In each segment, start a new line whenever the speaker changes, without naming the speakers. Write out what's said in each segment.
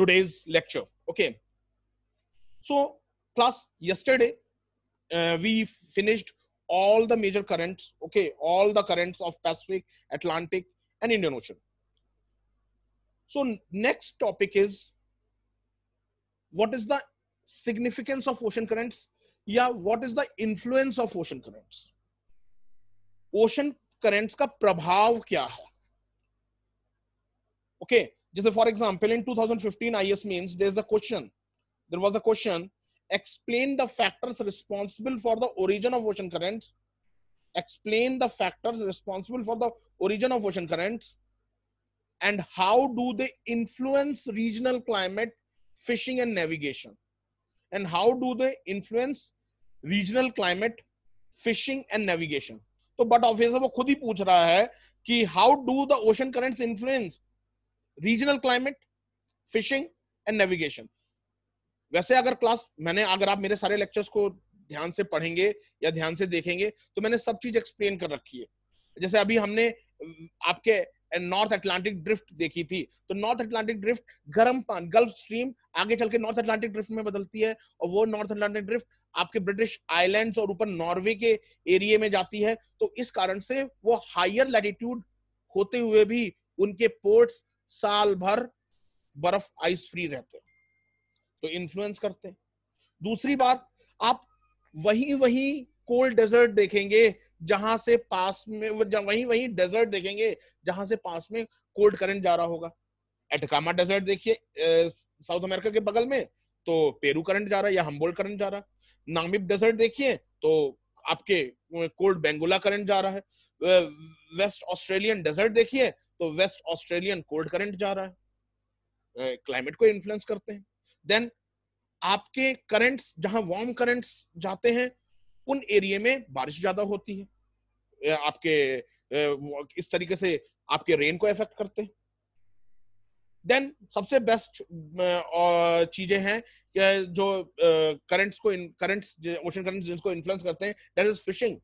today's lecture. Okay. So class yesterday, uh, we finished all the major currents. Okay. All the currents of Pacific, Atlantic and Indian Ocean. So next topic is what is the significance of ocean currents? Yeah, what is the influence of ocean currents? Ocean currents ka prabhav kya hai? Okay, just for example, in 2015 IAS Mains there's a question. There was a question, explain the factors responsible for the origin of ocean currents. Explain the factors responsible for the origin of ocean currents and how do they influence regional climate, fishing and navigation. And how do they influence regional climate, fishing and navigation. So, but officer, he is asking how do the ocean currents influence regional climate fishing and navigation वैसे अगर class मैंने, अगर आप मेरे सारे lectures को ध्यान से पढ़ेंगे या ध्यान से देखेंगे तो मैंने सब चीज़ एक्सप्लेन कर रखी है। जैसे अभी हमने, आपके नॉर्थ अटलांटिक ड्रिफ्ट देखी थी तो नॉर्थ अटलांटिक ड्रिफ्ट गर्म पान गल्फ स्ट्रीम आगे चल के नॉर्थ अटलांटिक ड्रिफ्ट में बदलती है, और वो नॉर्थ अटलांटिक ड्रिफ्ट आपके ब्रिटिश आइलैंड्स और ऊपर नॉर्वे के एरिया में जाती है तो इस कारण से वो हायर लैटिट्यूड होते हुए भी उनके पोर्ट्स साल भर बर्फ़ आइस फ्री रहते हैं। तो इन्फ्लुएंस करते हैं। दूसरी बात, आप वही वही कोल्ड डेजर्ट देखेंगे, जहाँ से पास में वही वही डेजर्ट देखेंगे, जहाँ से पास में कोल्ड करंट जा रहा होगा। एटकामा डेजर्ट देखिए साउथ अमेरिका के बगल में तो पेरू करंट जा रहा है या हम्बोल करंट जा रहा है। नामिब डेजर्ट देखिए तो आपके कोल्ड बेंगुला करंट जा रहा है। वेस्ट ऑस्ट्रेलियन डेजर्ट देखिए तो वेस्ट ऑस्ट्रेलियन कोल्ड करंट जा रहा है। क्लाइमेट को इन्फ्लुएंस करते हैं। देन आपके करंट्स जहाँ वार्म करंट्स जाते हैं, उन एरिया में बारिश ज़्यादा होती है। आपके इस तरीके से आपके रेन को इफ़ेक्ट करते हैं। देन सबसे बेस्ट चीज़ें हैं जो करंट्स को करंट्स ओशन करंट्स जिनको इन्फ्लुएंस करते हैं दैट इज़ फिशिंग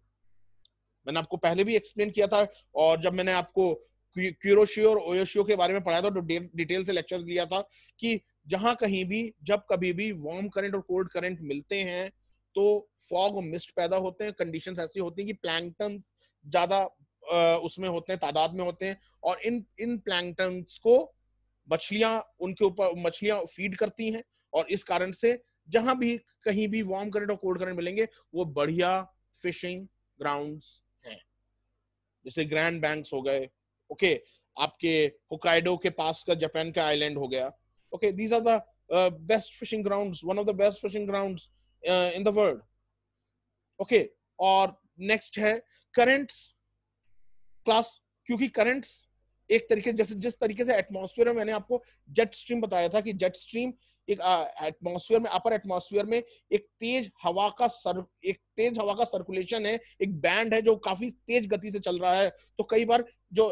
मैंने आपको पहले भी एक्सप्लेन किया था, और जब मैंने आपको क्यूरोशियो और ओयोशियो के बारे में पढ़ाया था तो डिटेल से लेक्चर दिया था कि जहाँ कहीं भी, जब कभी भी वार्म करंट और कोल्ड करंट मिलते हैं तो फॉग मिस्ट पैदा होते हैं कंडीशन ऐसी होती हैं कि प्लैंकटन ज़्यादा उसमें होते हैं, तादाद में होते हैं, और इन इन प्लैंकटन्स को मछलियाँ, उनके ऊपर मछलियाँ फ़ीड करती हैं, और इस कारण से जहाँ भी कहीं भी वार्म करंट और कोल्ड करंट मिलेंगे, वो बढ़िया फिशिंग ग्राउंड्स हैं। जैसे ग्रैंड बैंक्स हो गए ओके okay, आपके होकाइडो के पास का जापान का आइलैंड हो गया। Okay these are the best fishing grounds one of the best fishing grounds in the world okay और नेक्स्ट है करंट्स क्लास क्योंकि करंट्स एक तरीके जैसे जिस तरीके से एटमॉस्फेयर में मैंने आपको जेट स्ट्रीम बताया था कि जेट स्ट्रीम एक एटमॉस्फेयर में अपर एटमॉस्फेयर में एक तेज हवा का सर एक तेज हवा का सर्कुलेशन है एक बैंड है जो काफ़ी तेज गति से चल रहा है। तो कई बार जो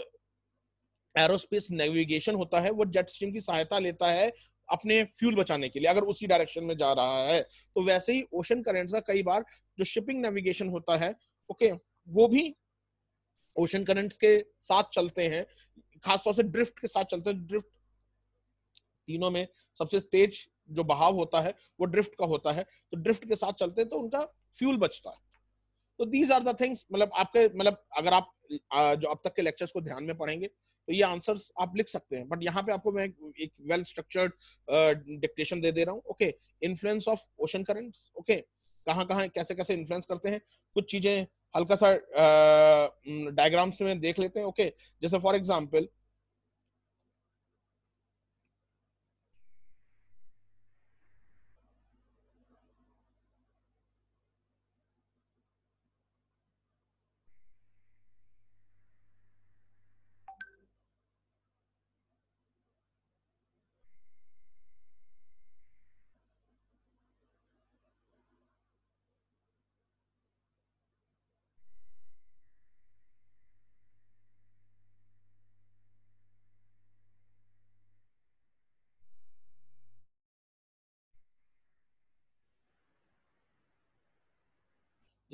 एरोस्पेस नेविगेशन होता है, वो जेट स्ट्रीम की सहायता लेता है अपने फ्यूल बचाने के लिए, अगर उसी डायरेक्शन में जा रहा है। तो वैसे ही ओशन करेंट्स का कई बार जो शिपिंग नेविगेशन होता है, ओके, वो भी ओशन करंट्स के साथ चलते हैं, खासतौर से ड्रिफ्ट के साथ चलते हैं। ड्रिफ्ट तीनों में सबसे तेज जो बहाव होता है, वो ड्रिफ्ट का होता है। तो ड्रिफ्ट के साथ चलते हैं तो उनका फ्यूल बचता है। तो दीज आर द थिंग्स मतलब आपके मतलब अगर आप जो अब तक के लेक्चर्स को ध्यान में पढ़ेंगे तो ये आंसर्स आप लिख सकते हैं बट यहाँ पे आपको मैं एक वेल स्ट्रक्चर्ड डिक्टेशन दे दे रहा हूँ। Okay influence of ocean currents okay कहाँ कहाँ, कैसे कैसे इन्फ्लुएंस करते हैं? कुछ चीज़ें हल्का सा डायग्राम्स में देख लेते हैं ओके जैसे फॉर एग्ज़ाम्पल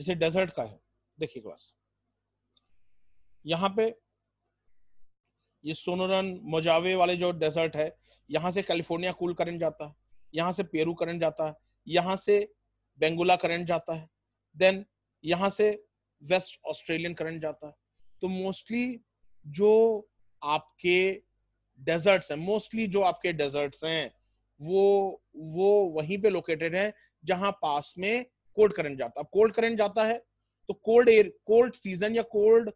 जैसे डेजर्ट का है, देखिए क्लास यहाँ पे ये सोनोरन, मोजावे वाले जो डेजर्ट है, यहाँ से कैलिफ़ोर्निया कूल करंट जाता है, यहाँ से पेरू करंट जाता है, यहाँ से बेंगुला करंट जाता है देन यहाँ से वेस्ट ऑस्ट्रेलियन करंट जाता है। तो मोस्टली जो आपके डेजर्ट्स हैं, मोस्टली जो आपके डेजर्ट्स हैं, वो वो वहीं पे लोकेटेड है, जहाँ पास में कोल्ड करंट जाता है। अब कोल्ड करंट जाता है तो कोल्ड एयर, कोल्ड सीज़न या कोल्ड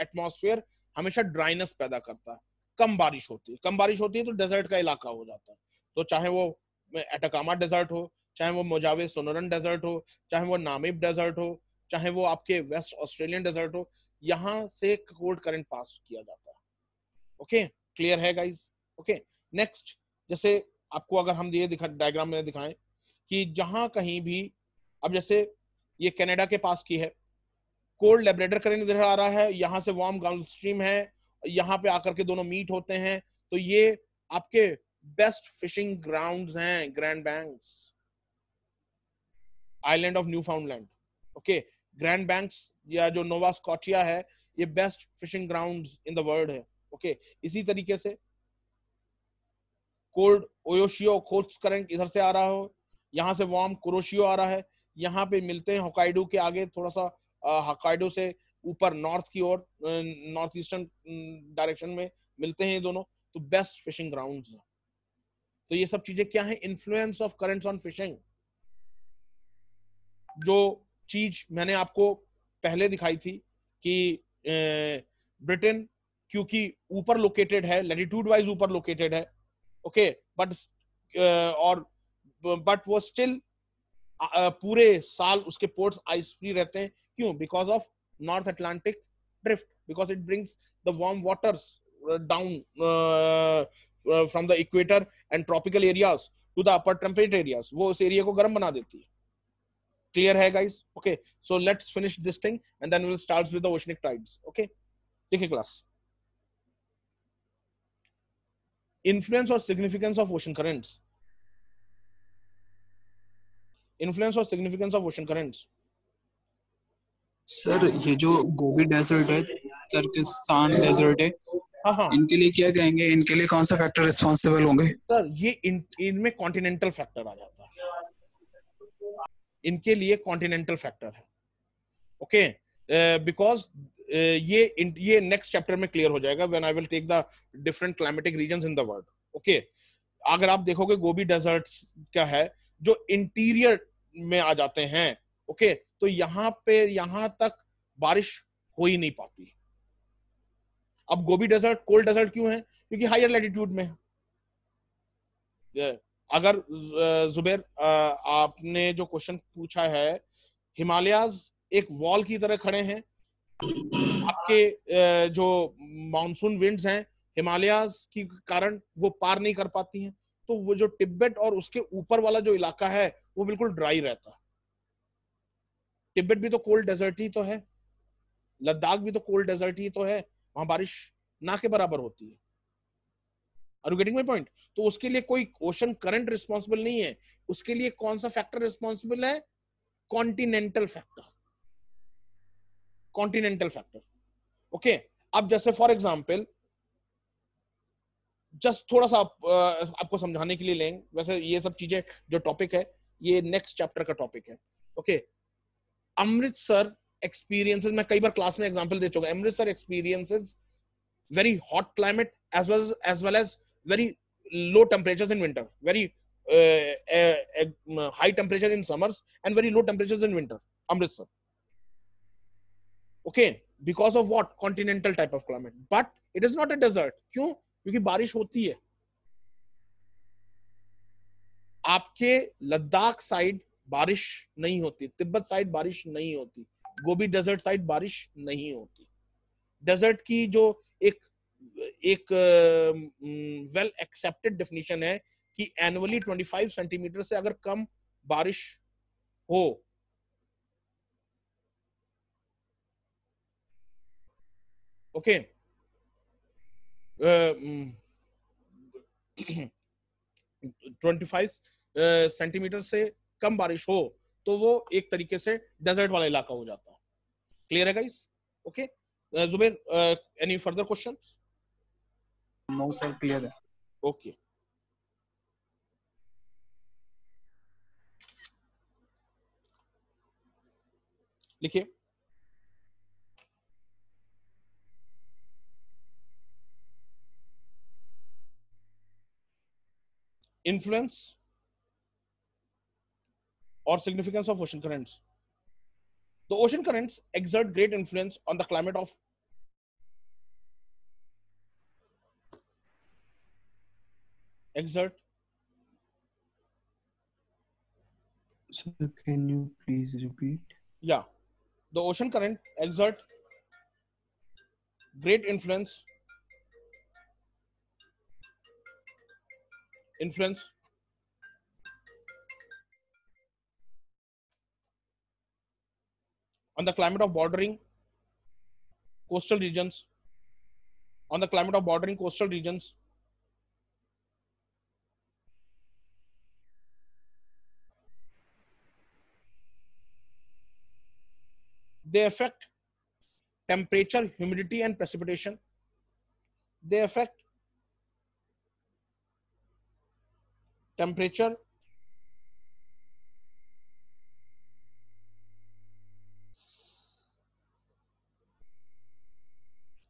एटमॉस्फेयर हमेशा ड्राइनेस पैदा करता है। कम बारिश होती है। कम बारिश होती है तो डेजर्ट का इलाका हो जाता है। तो चाहे वो एटकामा डेजर्ट हो, चाहे वो मोजावे सोनोरन डेजर्ट हो, चाहे वो नामिब डेजर्ट हो, चाहे वो आपके वेस्ट ऑस्ट्रेलियन डेजर्ट हो, यहाँ से कोल्ड करंट पास किया जाता है। ओके? क्लियर है, गाइस? ओके? नेक्स्ट, जैसे आपको अगर हम ये दिखा, डायग्राम में दिखाएँ कि जहाँ कहीं भी, अब जैसे ये कनाडा के पास की है, कोल्ड लेबरेटर करंट इधर आ रहा है, यहाँ से वार्म गल्फ स्ट्रीम है, यहाँ पे आकर के दोनों मीट होते हैं तो ये आपके बेस्ट फिशिंग ग्राउंड्स हैं, Grand Banks island of Newfoundland okay Grand Banks या जो नोवा स्कॉटिया है, ये best fishing grounds in the world है, ओके okay? इसी तरीके से, कोल्ड ओयोशियो खोट्स करंट इधर से आ रहा हो यहाँ से वार्म कुरोशियो आ रहा है। यहाँ पे मिलते हैं होकाइडो के आगे थोड़ा सा हकाइडो से ऊपर नॉर्थ की ओर नॉर्थ ईस्टर्न डायरेक्शन में मिलते हैं ये दोनों। तो बेस्ट फिशिंग ग्राउंड्स। तो ये सब चीज़ें क्या है? Influence of currents on fishing. जो चीज़ मैंने आपको पहले दिखाई थी कि ब्रिटेन क्योंकि ऊपर लोकेटेड है, लेटिट्यूड वाइज ऊपर लोकेटेड है, ओके, बट और बट वो स्टिल पूरे साल उसके पोर्ट्स आइस फ्री रहते हैं क्यों because of North Atlantic Drift because it brings the warm waters down uh, uh, from the equator and tropical areas to the upper temperate areas wo us area ko garam bana deti hai clear hai guys okay so let's finish this thing and then we'll start with the oceanic tides okay dekhiye class influence or significance of ocean currents influence or significance of ocean currents?
Sir ये जो Gobi desert है तुर्किस्तान desert है
हाँ हाँ।
इनके लिए क्या कहेंगे? इनके लिए कौन सा फैक्टर रिस्पॉन्सिबल होंगे?
सर ये इन इनमें कॉन्टिनेंटल फैक्टर आ जाता है। इनके लिए कॉन्टिनेंटल फैक्टर है। ओके बिकॉज़ ये ये नेक्स्ट चैप्टर में क्लियर हो जाएगा when I will take the different climatic regions in the world okay अगर आप देखोगे गोबी डेजर्ट क्या है जो इंटीरियर में आ जाते हैं ओके तो यहाँ पे, यहाँ तक बारिश हो ही नहीं पाती। अब गोभी डेजर्ट कोल्ड डेजर्ट क्यों है? क्योंकि हायर लैटिट्यूड में अगर जुबेर आपने जो क्वेश्चन पूछा है, हिमालयाज एक वॉल की तरह खड़े हैं। आपके जो मानसून विंड्स हैं, हिमालयाज के कारण वो पार नहीं कर पाती हैं। तो वो जो तिब्बत और उसके ऊपर वाला जो इलाका है, वो बिल्कुल ड्राई रहता। है तिब्बत भी तो कोल्ड डेजर्ट ही तो है। लद्दाख भी तो कोल्ड डेजर्ट ही तो है। वहाँ बारिश ना के बराबर होती है। Are you getting my point तो उसके लिए कोई ओशन करंट रिस्पॉन्सिबल नहीं है। उसके लिए कौन सा फैक्टर रिस्पॉन्सिबल है? Continental factor continental factor okay अब जैसे फॉर एग्ज़ाम्पल जस्ट थोड़ा सा आप, आपको समझाने के लिए लेंगे। वैसे ये सब चीज़ें जो टॉपिक है ये नेक्स्ट चैप्टर का टॉपिक है। ओके अमृतसर एक्सपीरियंसेस मैं कई बार क्लास में एग्जांपल दे चुका Amritsar experiences very hot climate as well as well as very low temperatures in winter very high temperature in summers and very low temperatures in winter Amritsar. Okay because of what continental type of climate but it is not a desert क्यों? क्योंकि बारिश होती है। आपके Ladakh side बारिश नहीं होती Tibet side बारिश नहीं होती गोभी डेजर्ट साइड बारिश नहीं होती। डेजर्ट की जो एक एक वेल एक्सेप्टेड डेफिनेशन है कि एनुअली 25 सेंटीमीटर से अगर कम बारिश हो okay okay, twenty five centimetre से कम बारिश हो तो वो एक तरीके से डेजर्ट वाला इलाका हो जाता है क्लियर है guys okay uh, any further questions?
No, sir, clear है.
Okay. लिखिए influence or significance of ocean currents. The ocean currents exert great influence on the climate of exert
Sir, can you please repeat?
yeah the ocean current exert great influence influence? On the climate of bordering coastal regions. On the climate of bordering coastal regions. They affect temperature humidity and precipitation. They affect temperature.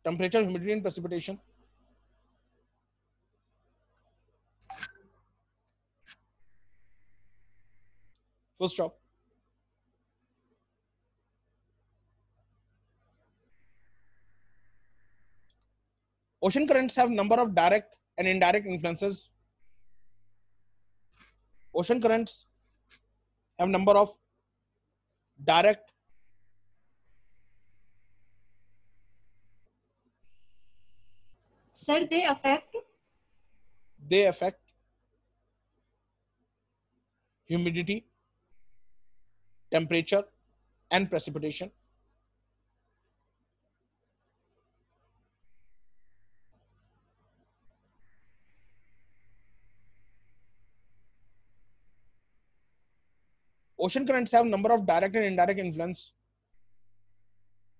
Temperature humidity and precipitation. First stop. Ocean currents have number of direct and indirect influences ocean currents have number of direct
Sir, they affect?
They affect humidity temperature and precipitation ocean currents have number of direct and indirect influence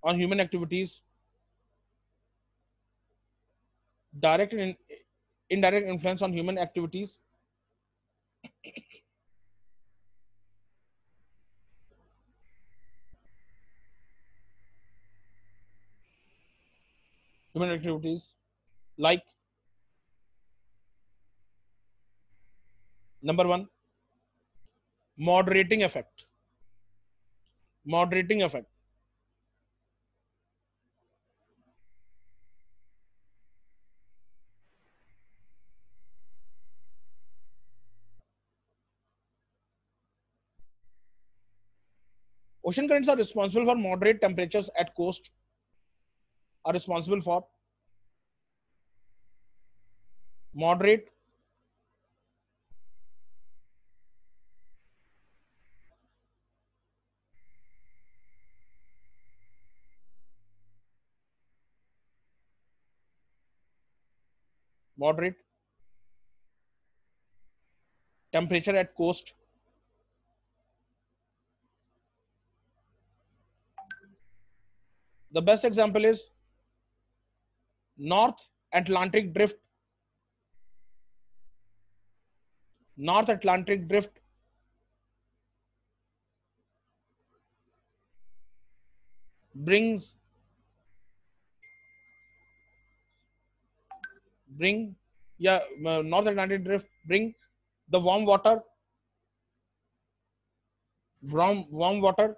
on human activities. Direct and in- indirect influence on human activities. Human activities like number 1 moderating effect. Moderating effect. Ocean currents are responsible for moderate temperatures at coast. Are responsible for moderate moderate temperature at coast. The best example is north atlantic drift. North atlantic drift. Brings bring yeah uh, north atlantic drift bring the warm water warm warm water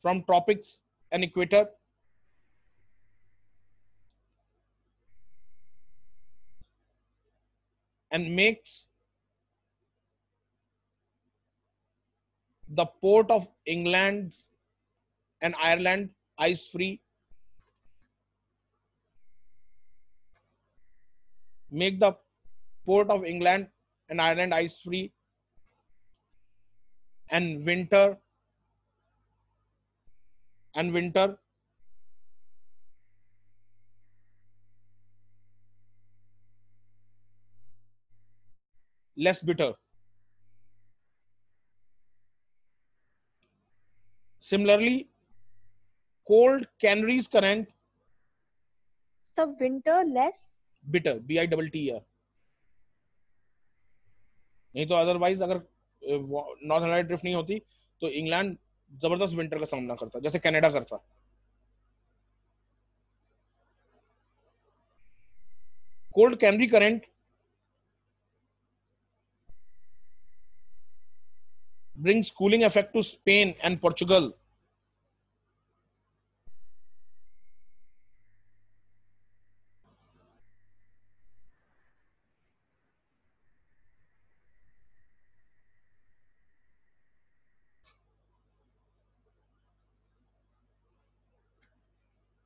from tropics and equator and makes the port of England and Ireland ice free. Make the port of England and Ireland ice free. And winter and winter less bitter. Similarly, cold canaries current
So winter less.
Bitter, b i double t er नहीं तो otherwise अगर north Atlantic drift नहीं होती तो England ज़बरदस्त winter का सामना करता, जैसे कनाडा करता। Cold Canary current brings cooling effect to Spain and Portugal.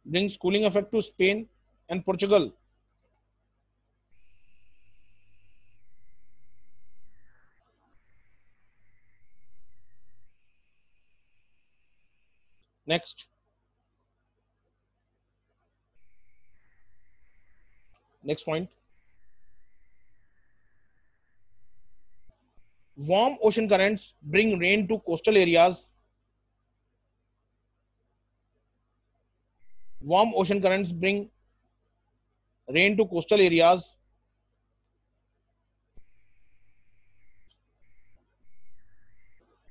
Brings cooling effect to Spain and Portugal. Next. Next point. Warm ocean currents bring rain to coastal areas. Warm ocean currents bring rain to coastal areas.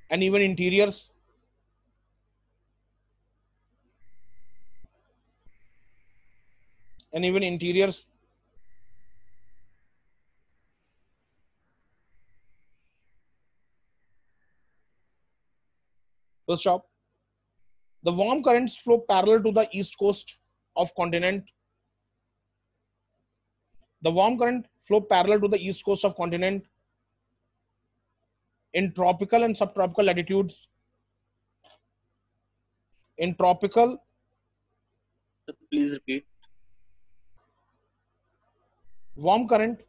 And even interiors and even interiors. Stop. The warm currents flow parallel to the east coast of continent. The warm current flow parallel to the east coast of continent in tropical and subtropical latitudes. In tropical
Please repeat.
warm current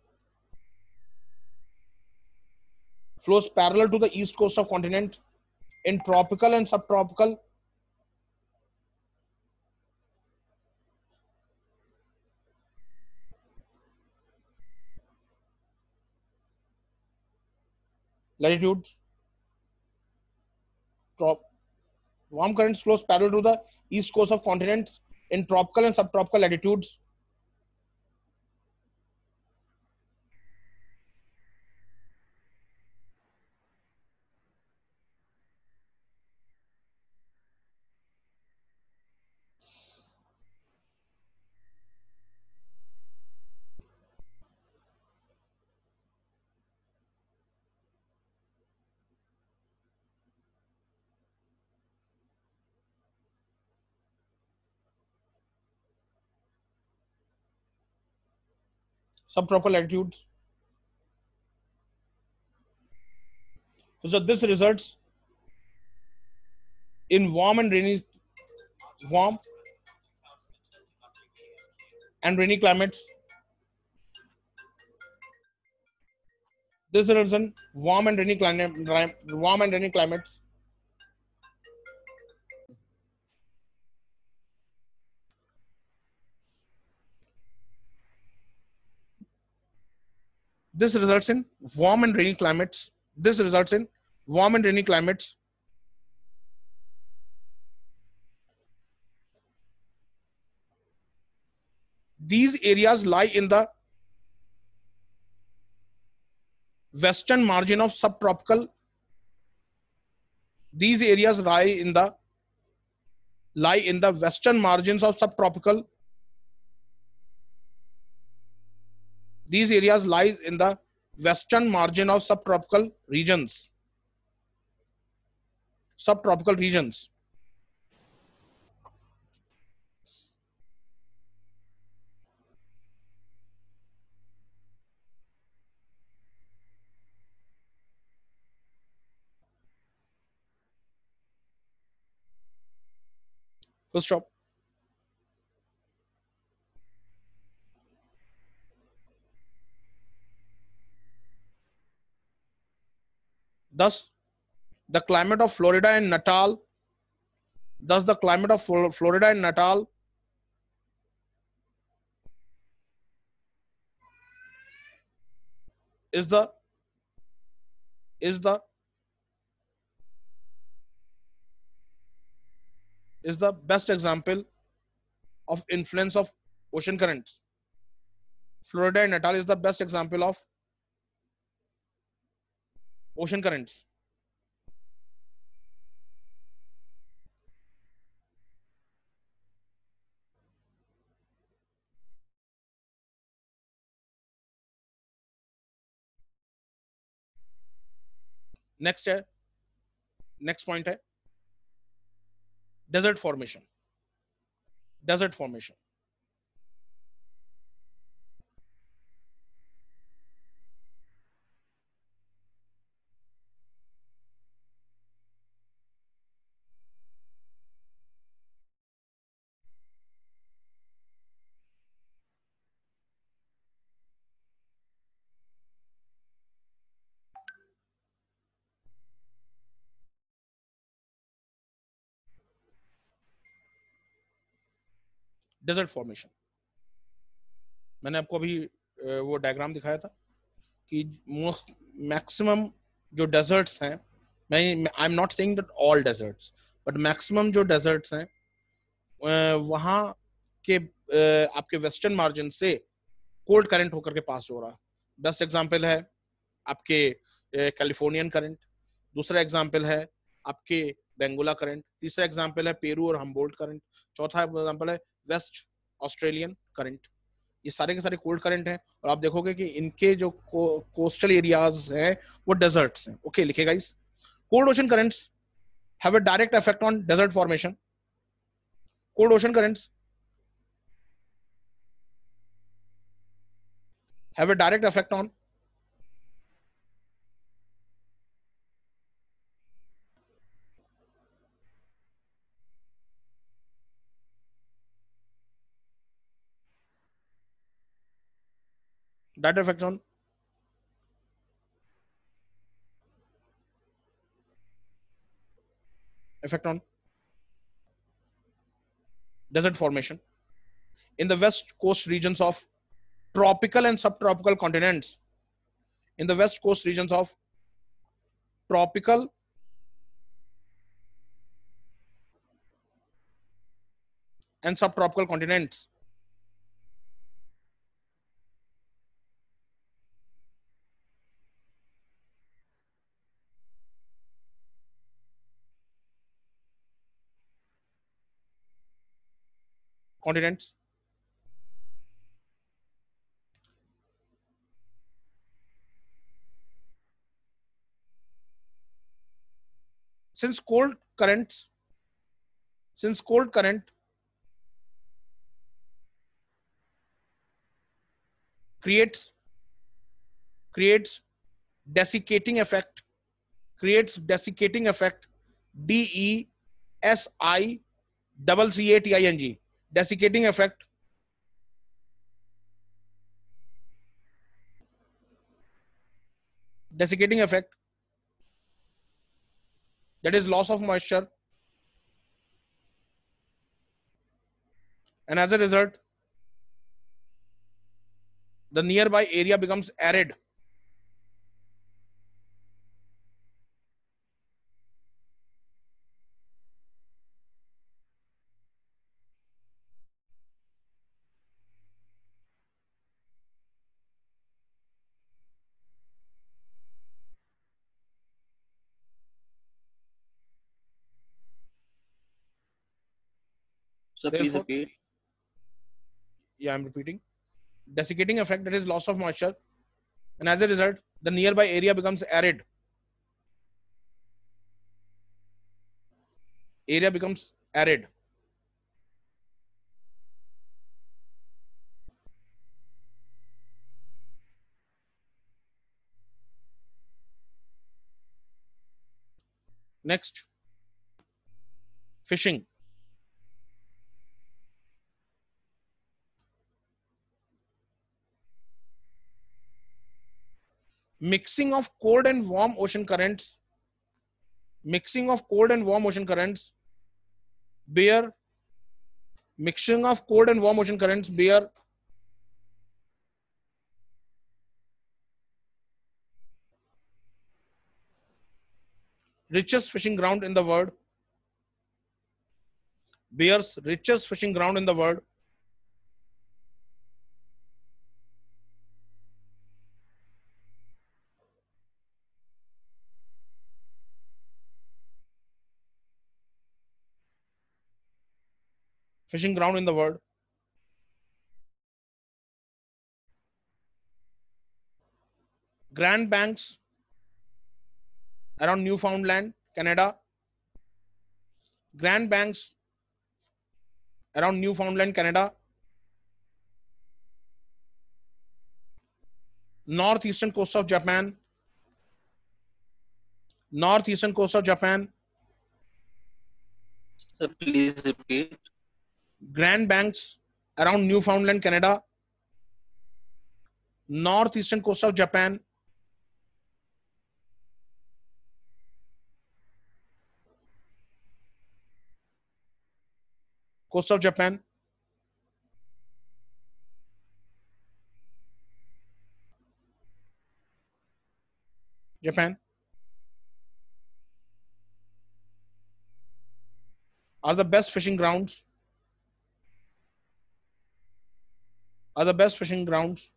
flows parallel to the east coast of continent in tropical and subtropical latitudes Trop- warm currents flows parallel to the east coast of continents in tropical and subtropical latitudes subtropical latitudes. So this results in warm and rainy, warm and rainy climates. This results in warm and rainy climate, warm and rainy climates. This results in warm and rainy climates. This results in warm and rainy climates. These areas lie in the western margin of subtropical. These areas lie in the lie in the western margins of subtropical these areas lies in the western margin of subtropical regions. Subtropical regions. First stop Thus, the climate of Florida and Natal, thus the climate of Florida and Natal is the is the is the best example of influence of ocean currents. Florida and Natal is the best example of ocean currents. Next है next point है desert formation desert formation desert formation मैंने आपको अभी वो diagram दिखाया था कि most maximum जो डेजर्ट्स हैं, मैं I am not saying that all deserts but maximum जो डेजर्ट्स हैं वहाँ के आपके वेस्टर्न मार्जिन से कोल्ड करंट होकर के पास हो रहा बेस्ट एग्जांपल है आपके कैलिफोर्नियन करंट दूसरा एग्जांपल है आपके बेंगोला करंट तीसरा एग्जांपल है पेरू और हम्बोल्ट करंट चौथा एग्जांपल है वेस्ट ऑस्ट्रेलियन करंट। ये सारे के सारे कोल्ड करंट हैं और आप देखोगे कि इनके जो को, कोस्टल एरियाज़ हैं वो डेजर्ट्स हैं। ओके लिखेगा इस cold ocean currents have a direct effect on desert formation cold ocean currents have a direct effect on direct effects on? Effect on? Desert formation. In the west coast regions of tropical and subtropical continents. In the west coast regions of tropical and subtropical continents continents. Since cold currents since cold current creates creates desiccating effect creates desiccating effect d e s i double c a t i n g desiccating effect. Desiccating effect. That is loss of moisture. And as a result the nearby area becomes arid
Sir, please repeat.
yeah i'm repeating. Desiccating effect that is loss of moisture. And as a result the nearby area becomes arid. Area becomes arid. Next fishing mixing of cold and warm ocean currents mixing of cold and warm ocean currents bear mixing of cold and warm ocean currents bear richest fishing ground in the world bears richest fishing ground in the world fishing ground in the world. Grand banks around newfoundland canada. Grand banks around newfoundland canada. Northeastern coast of japan. Northeastern coast of japan.
Sir, please repeat.
Grand Banks around Newfoundland, Canada, northeastern coast of Japan, coast of Japan, Japan. Are the best fishing grounds are the best fishing grounds.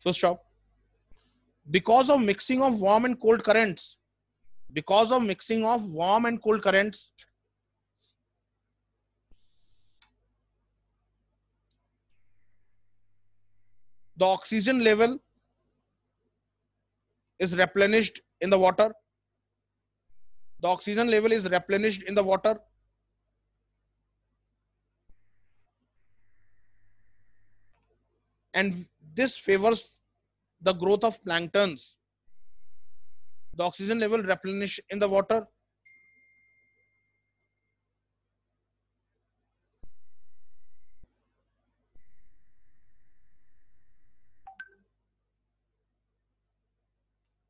Full stop. Because of mixing of warm and cold currents, because of mixing of warm and cold currents, the oxygen level is replenished in the water. The oxygen level is replenished in the water and this favors the growth of planktons. The oxygen level replenish in the water.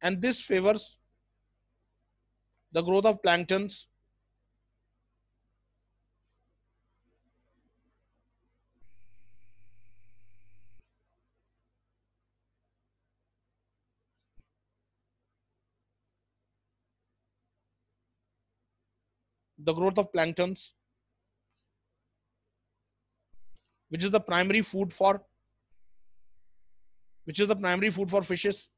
And this favors the growth of planktons the growth of planktons, which is the primary food for which is the primary food for fishes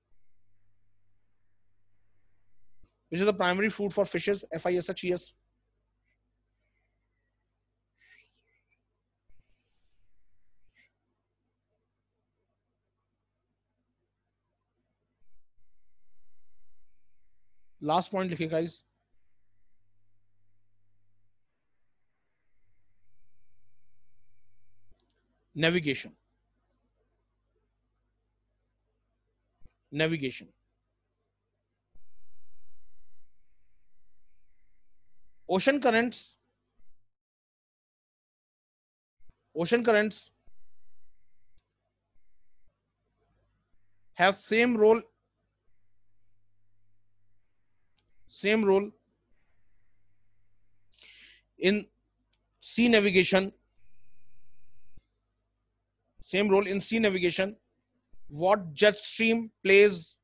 which is the primary food for fishes fishes last point guys. Navigation. Navigation. Ocean currents. Ocean currents have same role same role in sea navigation same role in sea navigation. What jet stream plays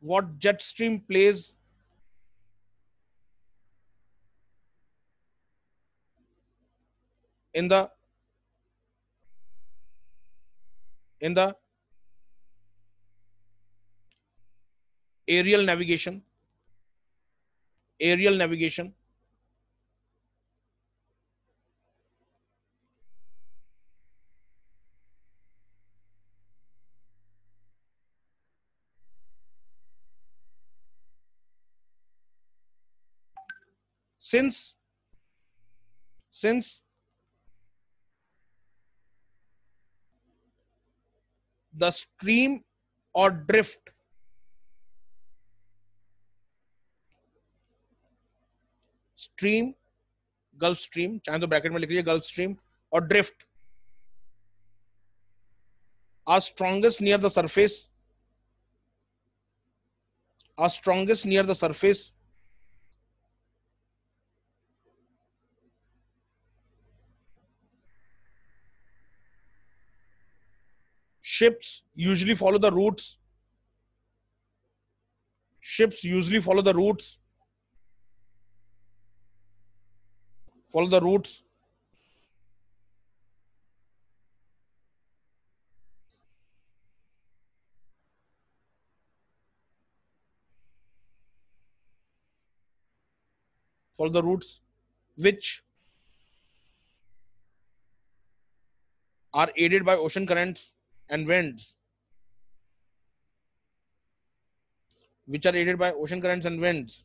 what jet stream plays in the in the aerial navigation. Aerial navigation since since the stream or drift stream gulf stream चाहे तो bracket में लिख लीजिए gulf stream और drift are strongest near the surface are strongest near the surface ships usually follow the routes. Ships usually follow the routes. Follow the routes. Follow the routes which are aided by ocean currents and winds which are aided by ocean currents and winds.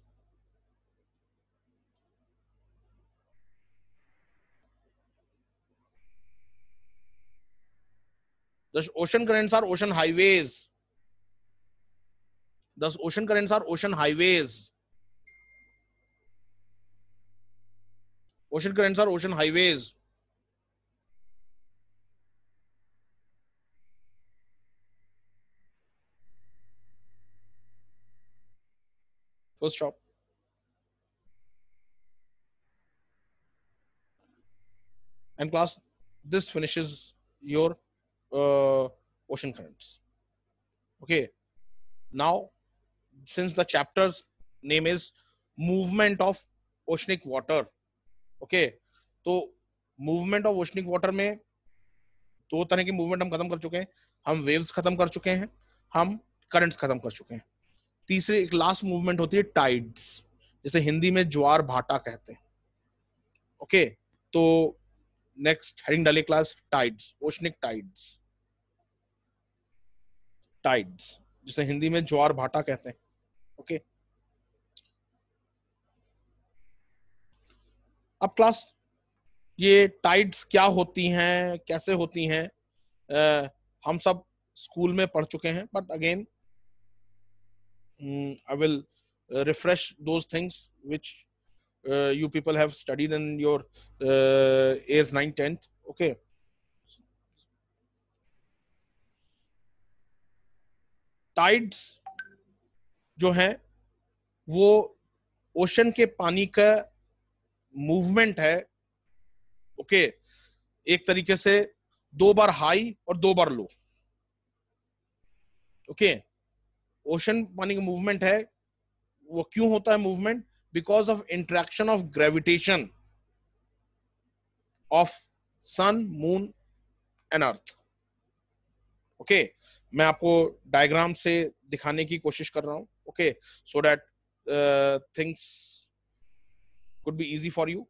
The ocean currents are ocean highways. The ocean currents are ocean highways. Ocean currents are ocean highways first stop and class this finishes your uh, ocean currents okay now since the chapter's name is movement of oceanic water ओके तो movement of oceanic water में दो तरह की movement हम खत्म कर चुके हैं हम वेव्स खत्म कर चुके हैं हम करंट्स खत्म कर चुके हैं तीसरी एक लास्ट मूवमेंट होती है टाइड्स जिसे हिंदी में ज्वार भाटा कहते हैं। ओके तो नेक्स्ट हेडिंग डाले class tides oceanic tides tides जिसे हिंदी में ज्वार भाटा कहते हैं। Okay okay? अब क्लास ये टाइड्स क्या होती हैं, कैसे होती हैं? हम सब स्कूल में पढ़ चुके हैं but again I will refresh those things which uh, you people have studied in your uh, 8th 9th 10th okay tides जो है वो ओशन के पानी का मूवमेंट है ओके okay, एक तरीके से दो बार हाई और दो बार लो ओके ओशन पानी का मूवमेंट है, वो क्यों होता है movement because of interaction of gravitation of sun moon and earth okay मैं आपको डायग्राम से दिखाने की कोशिश कर रहा हूँ okay so that things could be easy for you.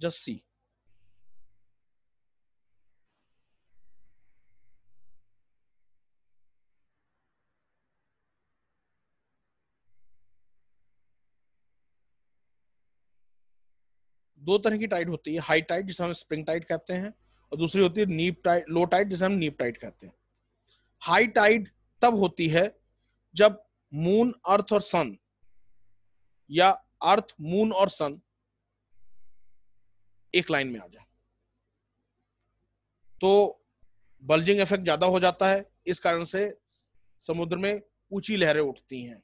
Just see. दो तरह की टाइड होती है. हाई टाइड जिसे हम स्प्रिंग टाइड कहते हैं, और दूसरी होती है नीप टाइड लो टाइड जिसे हम नीप टाइड कहते हैं. हाई टाइड तब होती है जब मून अर्थ और सन या अर्थ मून और सन एक लाइन में आ जाए। तो बल्जिंग इफ़ेक्ट ज़्यादा हो जाता है, इस कारण से समुद्र में ऊँची लहरें उठती हैं।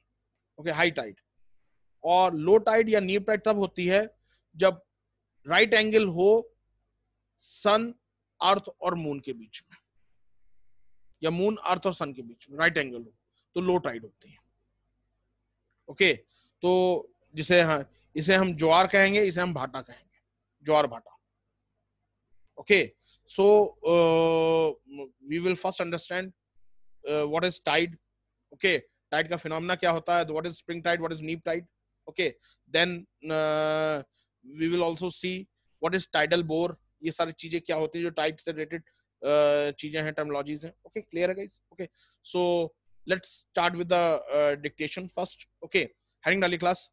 ओके हाई टाइड और लो टाइड या नीप टाइड तब होती है जब राइट एंगल हो सन अर्थ और मून के बीच में। या मून अर्थ और सन के बीच में राइट एंगल हो तो लो टाइड होती है। ओके तो जिसे हाँ इसे हम ज्वार कहेंगे, इसे हम भाटा कहेंगे। ज्वार भाटा। Okay so we will first understand what is tide okay tide का फिनोमिना क्या होता है? What is spring tide what is neap tide okay then we will also see what is tidal bore ये सारी चीज़ें क्या होती है जो टाइड से रिलेटेड uh, चीज़ें हैं टर्मोलॉजीज हैं। ओके क्लियर है okay so let's start with the dictation first okay heading डाली class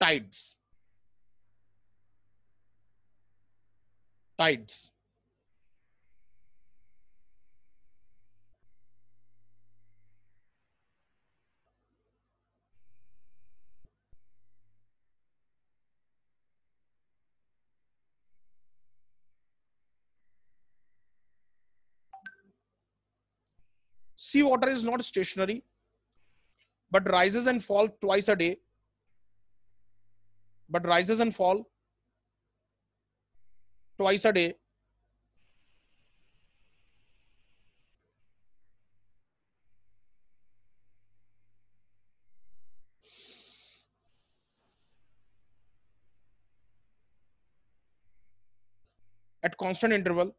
tides tides. Sea water is not stationary, but rises and falls twice a day. But rises and fall twice a day. At constant interval.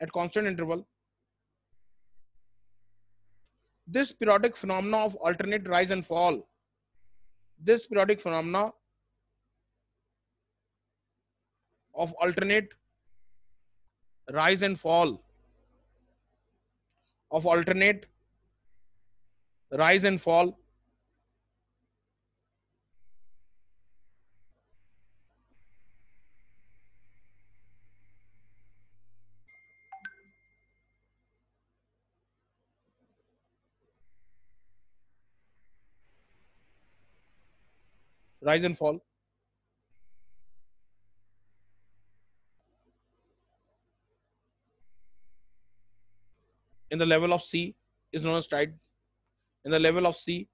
At constant interval. This periodic phenomena of alternate rise and fall. This periodic phenomena of alternate rise and fall of alternate rise and fall rise and fall in the level of sea is known as tide in the level of sea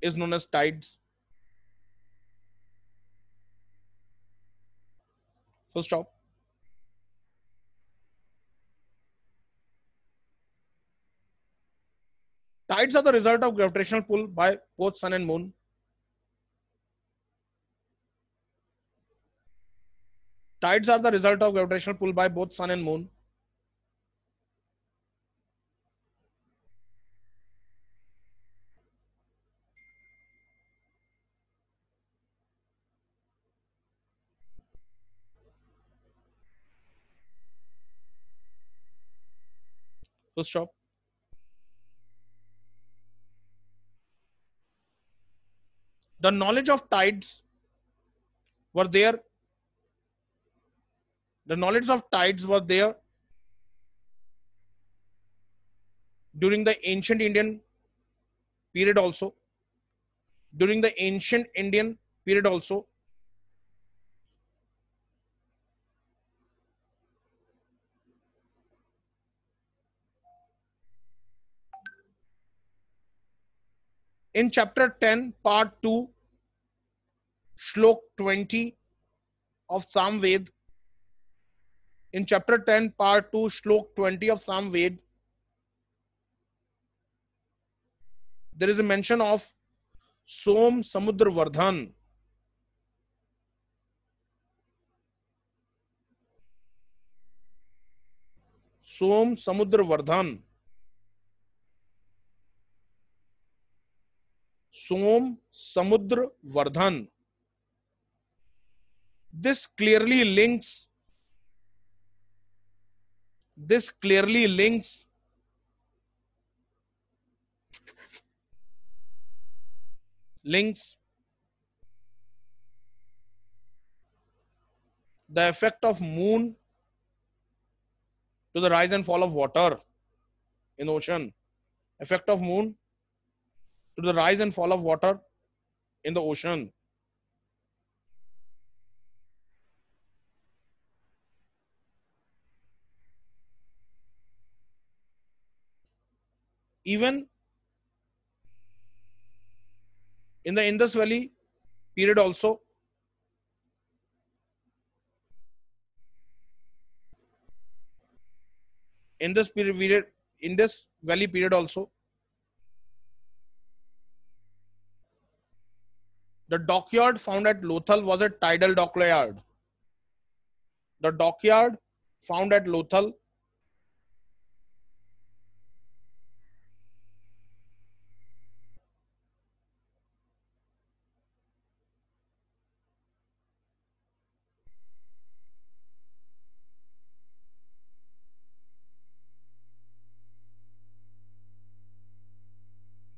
is known as tides full stop. Tides are the result of gravitational pull by both sun and moon. Tides are the result of gravitational pull by both sun and moon full stop the knowledge of tides were there. The knowledge of tides were there during the ancient indian period also. During the ancient indian period also in chapter 10 part 2 shlok 20 of samved in chapter 10 part 2 shlok 20 of samved there is a mention of som samudra vardhan som samudra सोम, समुद्र, Vardhan. This clearly links this clearly links links the effect of moon to the rise and fall of water in ocean effect of moon to the rise and fall of water in the ocean. Even in the Indus Valley period also, in this period, Indus Valley period also, The dockyard found at Lothal was a tidal dockyard. The dockyard found at Lothal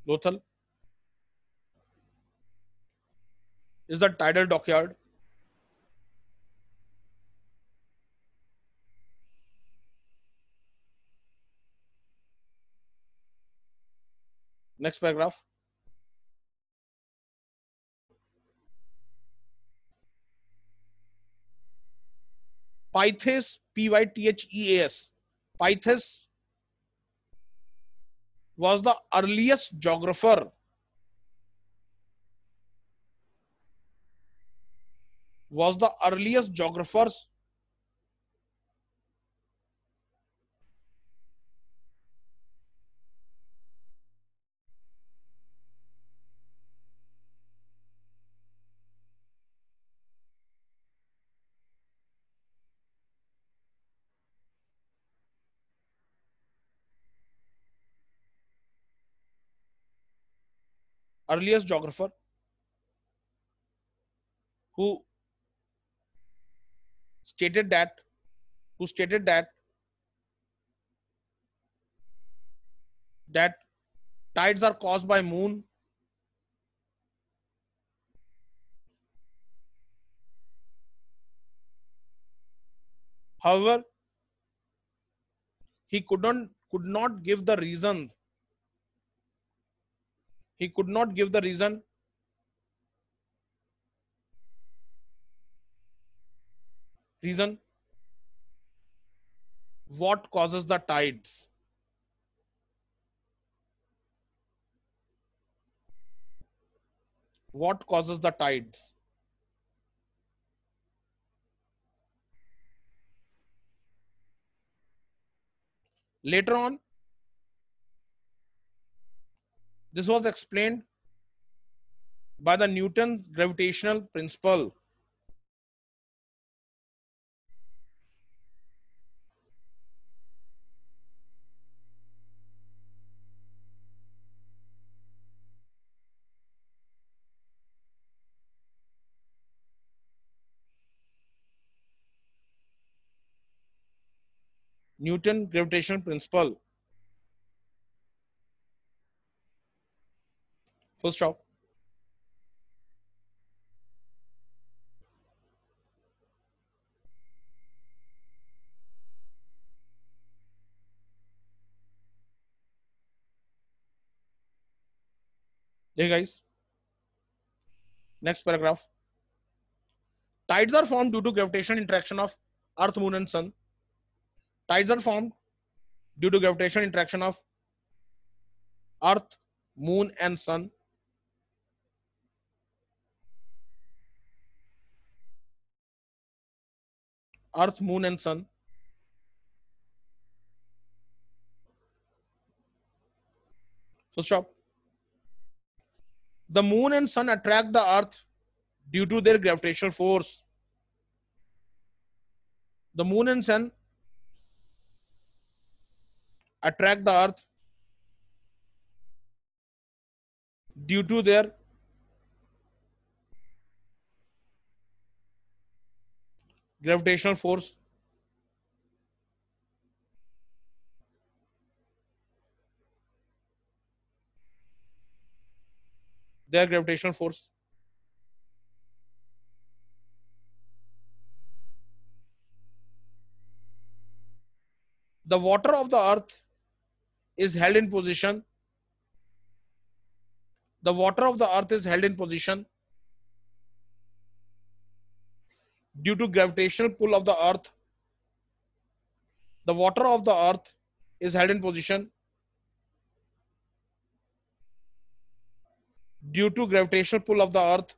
Lothal is the tidal dockyard. Next paragraph. Pytheas, P Y T H E A S. Pytheas was the earliest geographer was the earliest geographers. Earliest geographer. Who stated that who stated that that tides are caused by moon. However he could not could not give the reason. He could not give the reason reason? What causes the tides? What causes the tides? Later on this was explained by the newton's gravitational principle Newton gravitational principle. Full stop. Hey guys. Next paragraph. Tides are formed due to gravitational interaction of Earth, Moon, and Sun. Tides are formed due to gravitational interaction of Earth, Moon, and Sun. Earth, Moon, and Sun. So stop. The Moon and Sun attract the Earth due to their gravitational force. The Moon and Sun attract the earth due to their gravitational force. Their gravitational force. The water of the earth is held in position. The water of the earth is held in position due to gravitational pull of the earth. The water of the earth is held in position due to gravitational pull of the earth.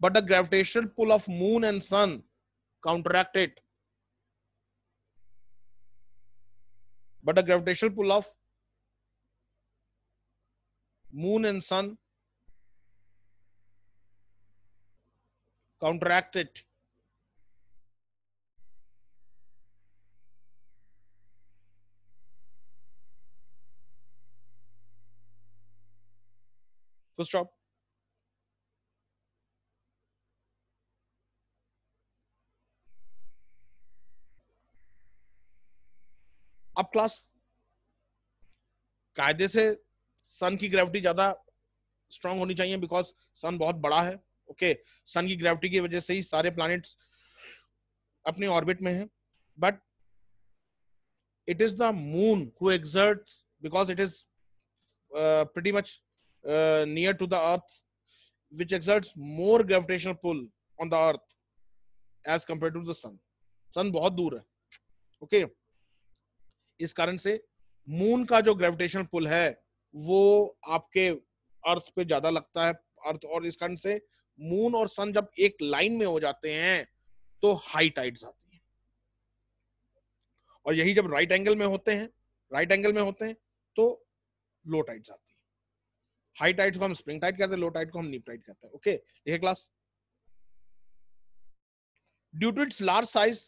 But the gravitational pull of moon and sun counteract it. But the gravitational pull of moon and sun counteract it. Full stop अप class कायदे से सन की gravity ज़्यादा strong होनी चाहिए because सन बहुत बड़ा है ओके okay, सन की ग्रेविटी की वजह से ही सारे प्लैनेट्स अपने ऑर्बिट में हैं but it is the moon who exert because it is pretty much near to the earth which exerts more gravitational pull on the earth as compare to the sun sun बहुत दूर है okay okay? इस कारण से moon का जो gravitational pull है, वो आपके अर्थ पे ज़्यादा लगता है अर्थ और इस कारण से मून और सन जब एक लाइन में हो जाते हैं तो हाई टाइड्स आती है। और यही जब राइट एंगल में होते हैं राइट एंगल में होते हैं तो लो टाइड्स आती है। हाई टाइड्स को हम स्प्रिंग टाइड कहते हैं लो टाइड को हम नीप टाइड कहते हैं। ओके देखिए class due to its large size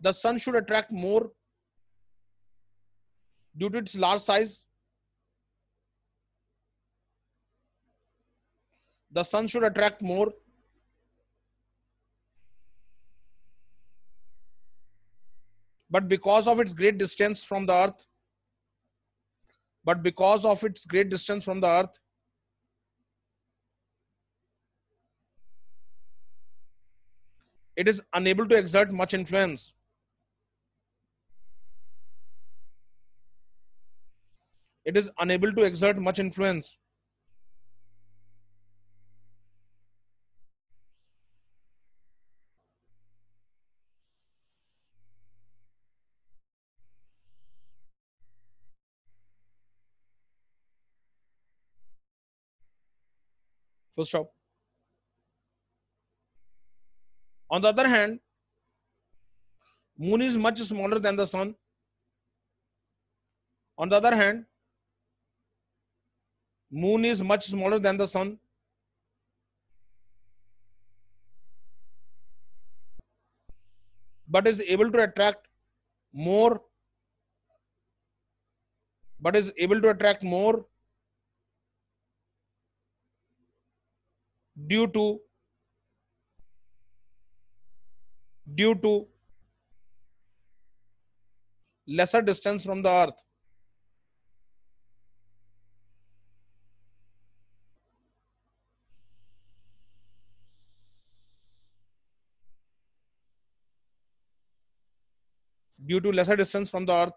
the sun should attract more due to its large size. The sun should attract more. But because of its great distance from the earth, but because of its great distance from the earth, it is unable to exert much influence. It is unable to exert much influence Full stop. On the other hand, moon is much smaller than the sun. On the other hand, moon is much smaller than the sun. But is able to attract more. But is able to attract more due to due to lesser distance from the earth due to lesser distance from the earth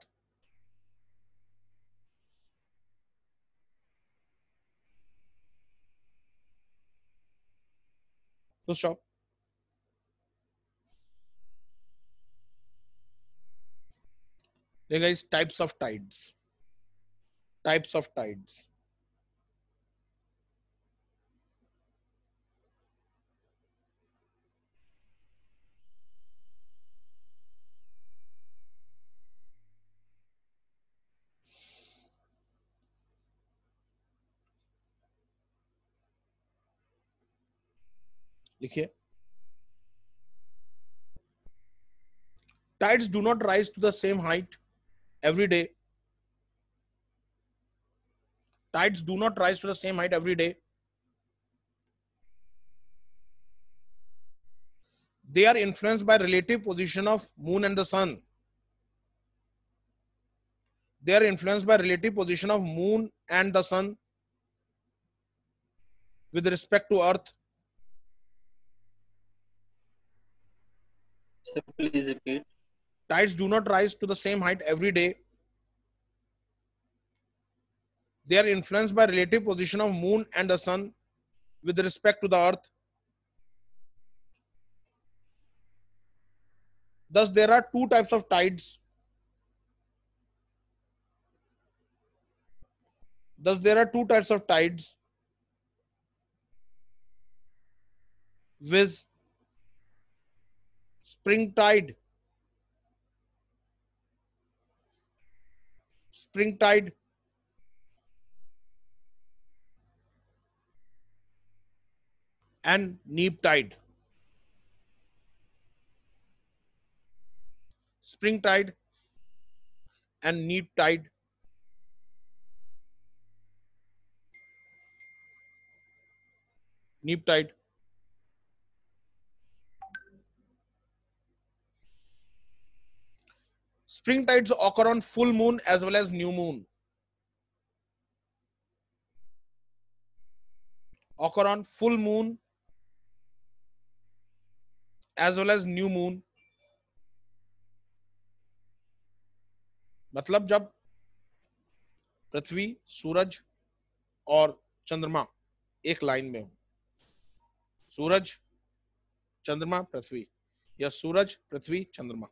to stop. Hey guys, types of tides. Types of tides. लिखिए tides do not rise to the same height every day tides do not rise to the same height every day they are influenced by relative position of moon and the sun they are influenced by relative position of moon and the sun with respect to earth
Please repeat.
tides do not rise to the same height every day. They are influenced by relative position of moon and the sun with respect to the earth. Thus there are two types of tides. Thus there are two types of tides. Viz spring tide spring tide and neap tide spring tide and neap tide neap tide spring tides occur on full moon as well as new moon occur on full moon as well as new moon मतलब जब पृथ्वी सूरज और चंद्रमा एक line में हो सूरज चंद्रमा पृथ्वी या सूरज पृथ्वी चंद्रमा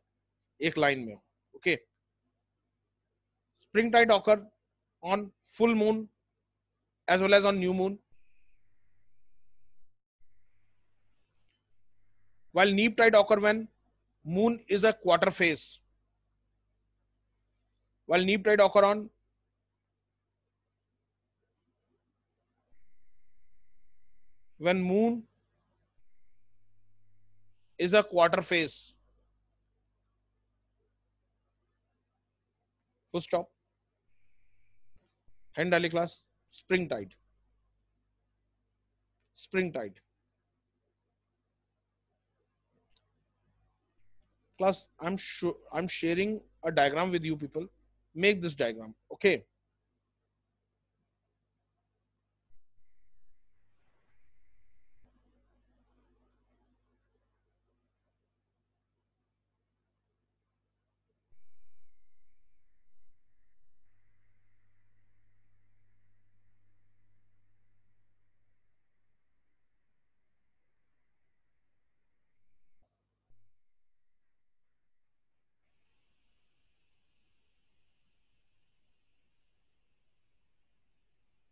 एक लाइन में हो Okay. Spring tide occur on full moon as well as on new moon. While neap tide occur when moon is a quarter phase. While neap tide occur on when moon is a quarter phase stop. Hand daily class spring tide. Spring tide. Class i'm sure i'm sharing a diagram with you people. Make this diagram okay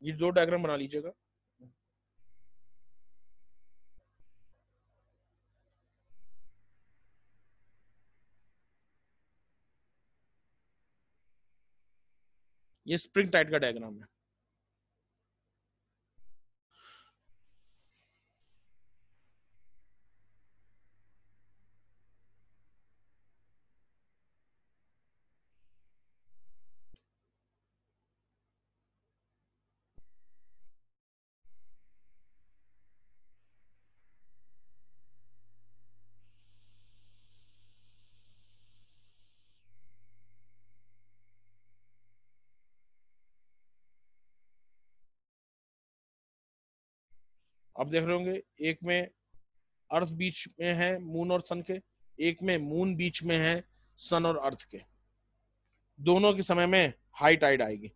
ये दो diagram बना लीजिएगा। ये spring tide का diagram है। आप देख रहे होंगे, एक में अर्थ बीच में है मून और सन के, एक में मून बीच में है सन और अर्थ के। दोनों के समय में हाई टाइड आएगी।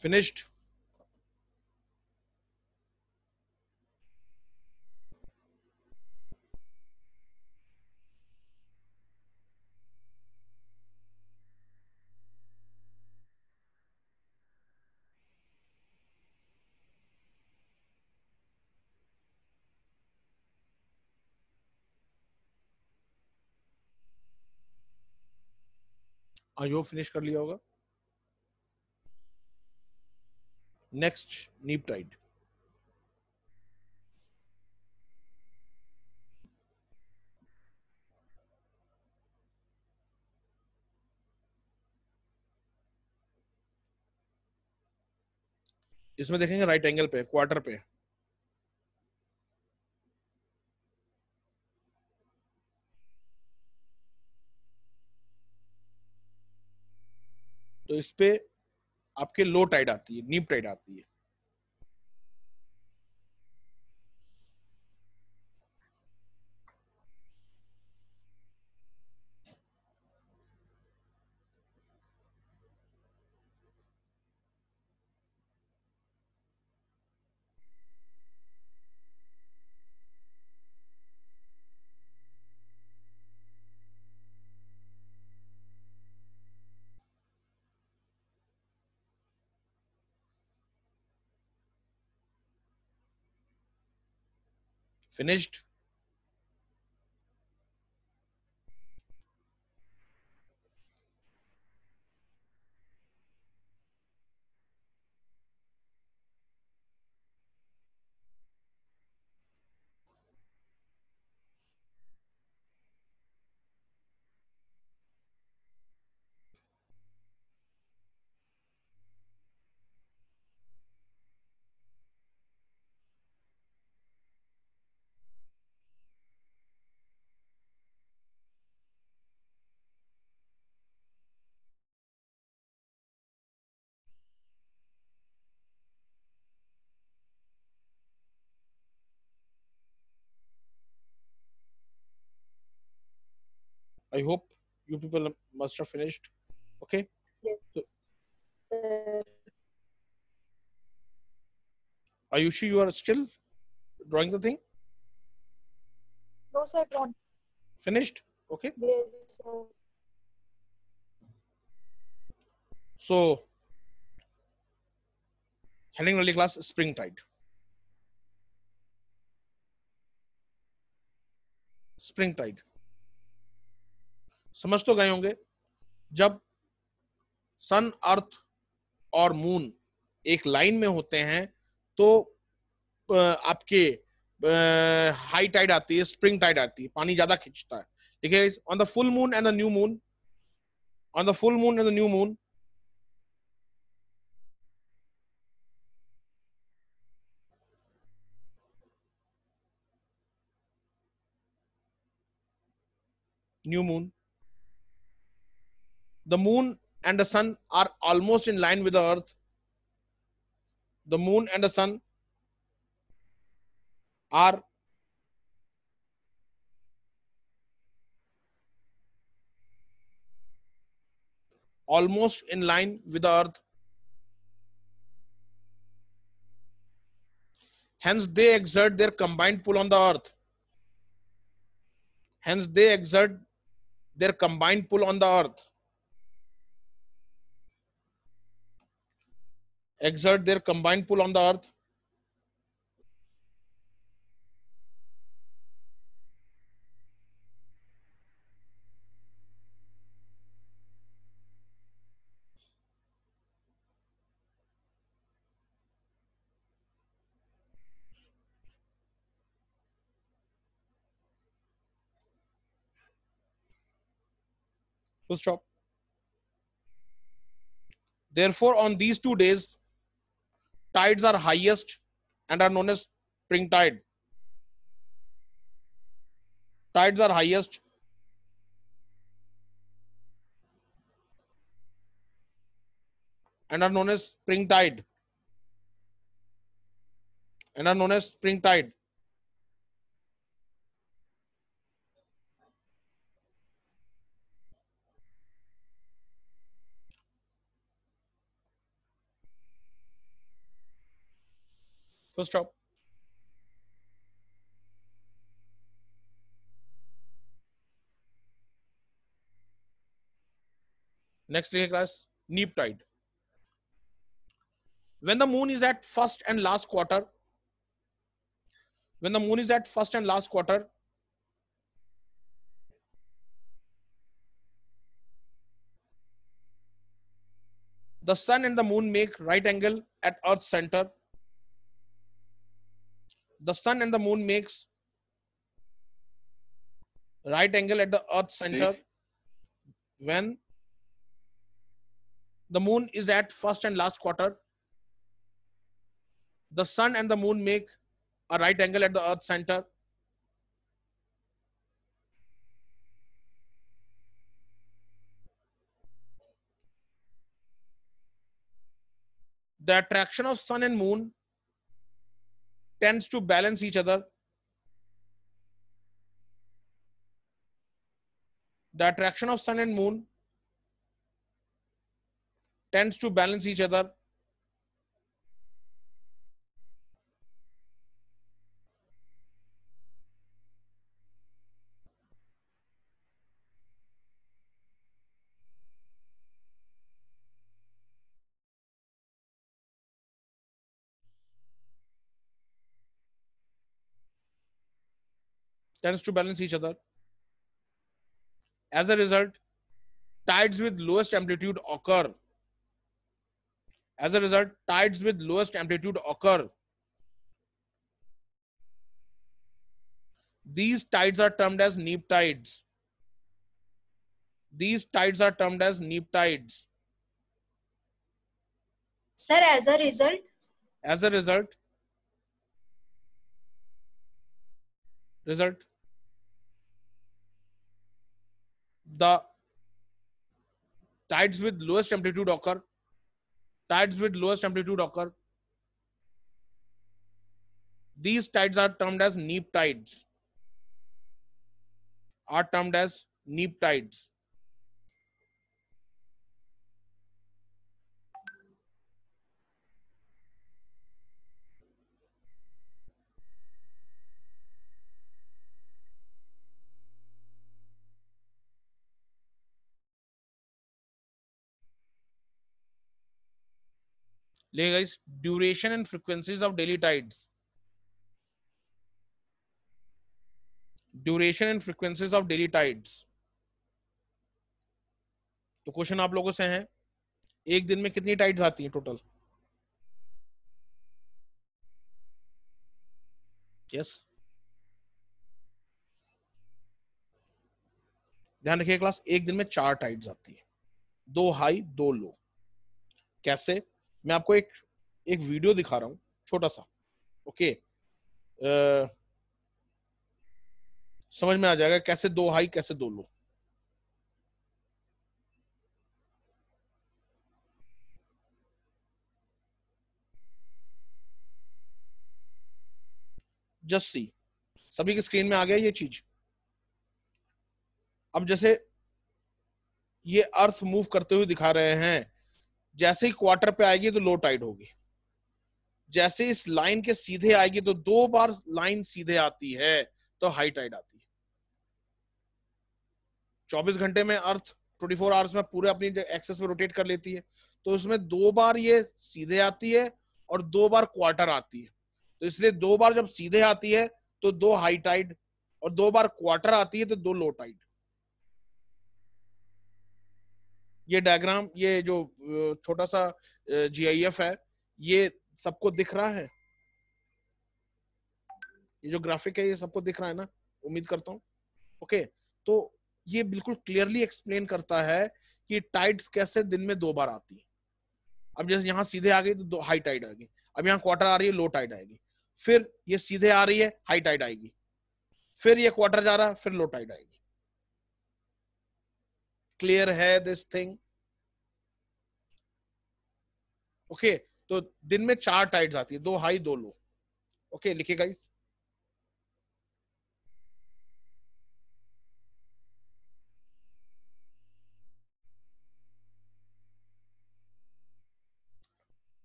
Finished? होप फिनिश कर लिया होगा। Next neap tide. इसमें देखेंगे राइट एंगल पे क्वार्टर पे। तो इस पे आपके लो टाइड आती है नीप टाइड आती है। Finished I hope you people must have finished. Okay.
Uh,
Ayushi, you sure you are still drawing the thing?
no, sir, don't.
Finished? Okay.
Yes, sir.
So, heading early class, spring tide. समझ तो गए होंगे, जब सन, अर्थ और moon एक line में होते हैं तो आपके हाई टाइड आती है स्प्रिंग टाइड आती है, पानी ज़्यादा खींचता है ठीक है on the full moon and the new moon on the full moon and the new moon new moon. The moon and the sun are almost in line with the earth. The moon and the sun are almost in line with the earth. Hence, they exert their combined pull on the earth. Hence, they exert their combined pull on the earth. Exert their combined pull on the earth. Stop. Therefore, on these two days, tides are highest and are known as spring tide. Tides are highest and are known as spring tide. And are known as spring tide. Full stop. Next class, neap tide. When the moon is at first and last quarter, when the moon is at first and last quarter, the sun and the moon make right angle at earth's center the sun and the moon makes right angle at the earth center when the moon is at first and last quarter. The sun and the moon make a right angle at the earth center. The attraction of sun and moon tends to balance each other. The attraction of sun and moon tends to balance each other. Tends to balance each other. As a result, tides with lowest amplitude occur. As a result, tides with lowest amplitude occur. These tides are termed as neap tides. These tides are termed as neap tides.
Sir, as a result,
As a result, result, the tides with lowest amplitude occur. Tides with lowest amplitude occur. These tides are termed as neap tides. Are termed as neap tides ले duration and frequencies of daily tides duration and frequencies of daily tides तो question आप लोगों से है, एक दिन में कितनी टाइड्स आती है टोटल यस ध्यान रखिए क्लास एक दिन में चार टाइड्स आती है। दो हाई दो लो कैसे? मैं आपको एक एक वीडियो दिखा रहा हूँ छोटा सा ओके अ, समझ में आ जाएगा कैसे दो हाई कैसे दो लो। जस्ट सी सभी की स्क्रीन में आ गया ये चीज़। अब जैसे ये अर्थ मूव करते हुए दिखा रहे हैं जैसे ही क्वार्टर पे आएगी तो लो टाइड होगी। जैसे इस लाइन के सीधे आएगी तो दो बार लाइन सीधे आती है तो हाई टाइड आती है। 24 घंटे में अर्थ 24 फोर आवर्स में पूरे अपनी एक्सेस में रोटेट कर लेती है। तो उसमें दो बार ये सीधे आती है और दो बार क्वार्टर आती है। तो इसलिए दो बार जब सीधे आती है तो दो हाई टाइड और दो बार क्वार्टर आती है तो दो लो टाइड ये डायग्राम ये जो छोटा सा जीआईएफ है, ये सबको दिख रहा है? ये जो ग्राफिक है, ये सबको दिख रहा है ना? उम्मीद करता हूँ। ओके तो ये बिल्कुल क्लियरली एक्सप्लेन करता है कि टाइड्स कैसे दिन में दो बार आती है। अब जैसे यहाँ सीधे आ गई तो दो हाई टाइड आएगी अब यहाँ क्वार्टर आ रही है लो टाइड आएगी। फिर ये सीधे आ रही है हाई टाइड आएगी। फिर ये क्वार्टर जा रहा है फिर लो टाइड आएगी। क्लियर है दिस थिंग ओके तो दिन में चार टाइड्स आती है, दो हाई दो लो ओके लिखिए guys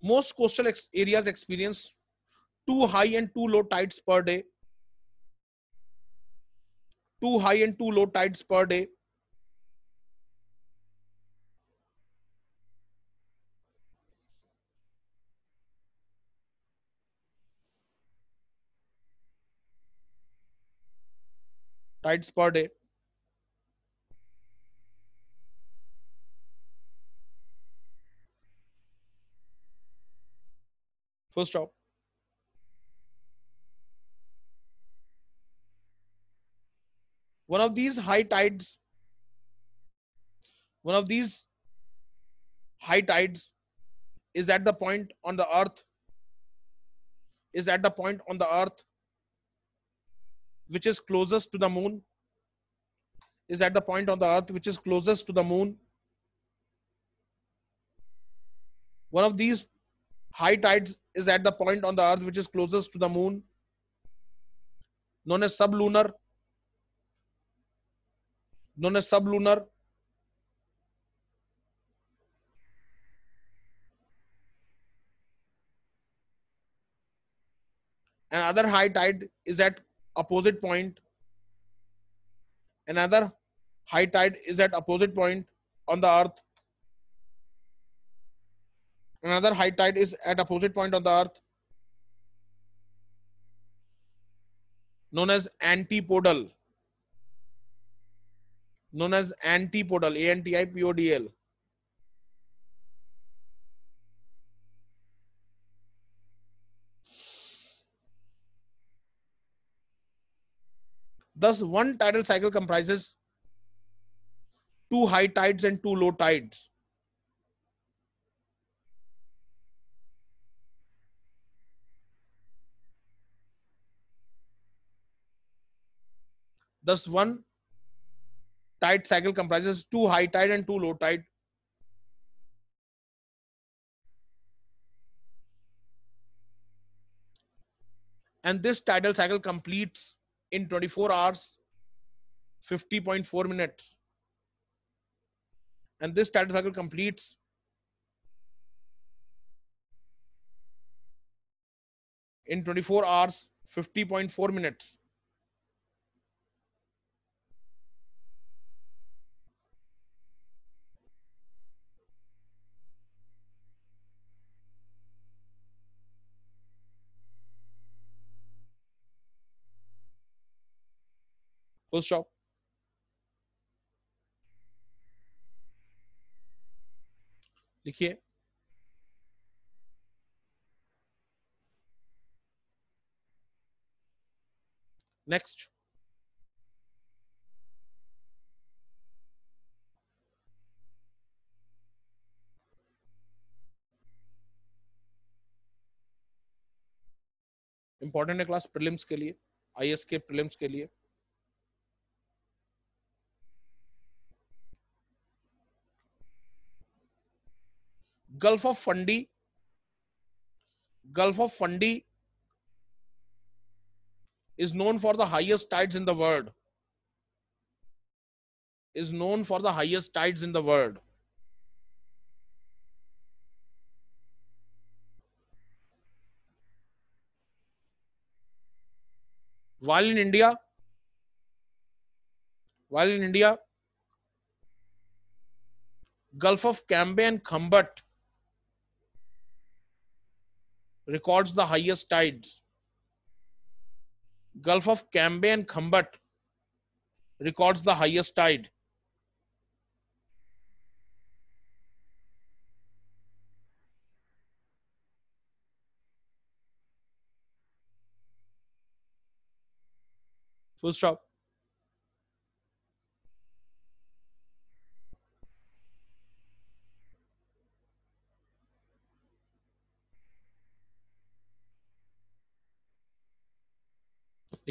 most coastal areas experience two high and two low tides per day two high and two low tides per day tides per day full stop. One of these high tides one of these high tides is at the point on the earth is at the point on the earth which is closest to the moon is at the point on the earth which is closest to the moon. One of these high tides is at the point on the earth which is closest to the moon known as sublunar known as sublunar. Another high tide is at opposite point. Another high tide is at opposite point on the earth. Another high tide is at opposite point on the earth known as antipodal known as antipodal a thus one tidal cycle comprises two high tides and two low tides Thus, one tide cycle comprises two high tide and two low tide. And this tidal cycle completes in 24 hours 50.4 minutes. And this tidal cycle completes in 24 hours, 50.4 minutes. Full stop. लिखिए next important है class prelims के लिए IAS के prelims के लिए Gulf of Fundy, Gulf of Fundy is known for the highest tides in the world. Is known for the highest tides in the world. While in India, while in India, Gulf of Cambay and Khambat records the highest tides. Gulf of Cambay and Khambat records the highest tide. Full stop.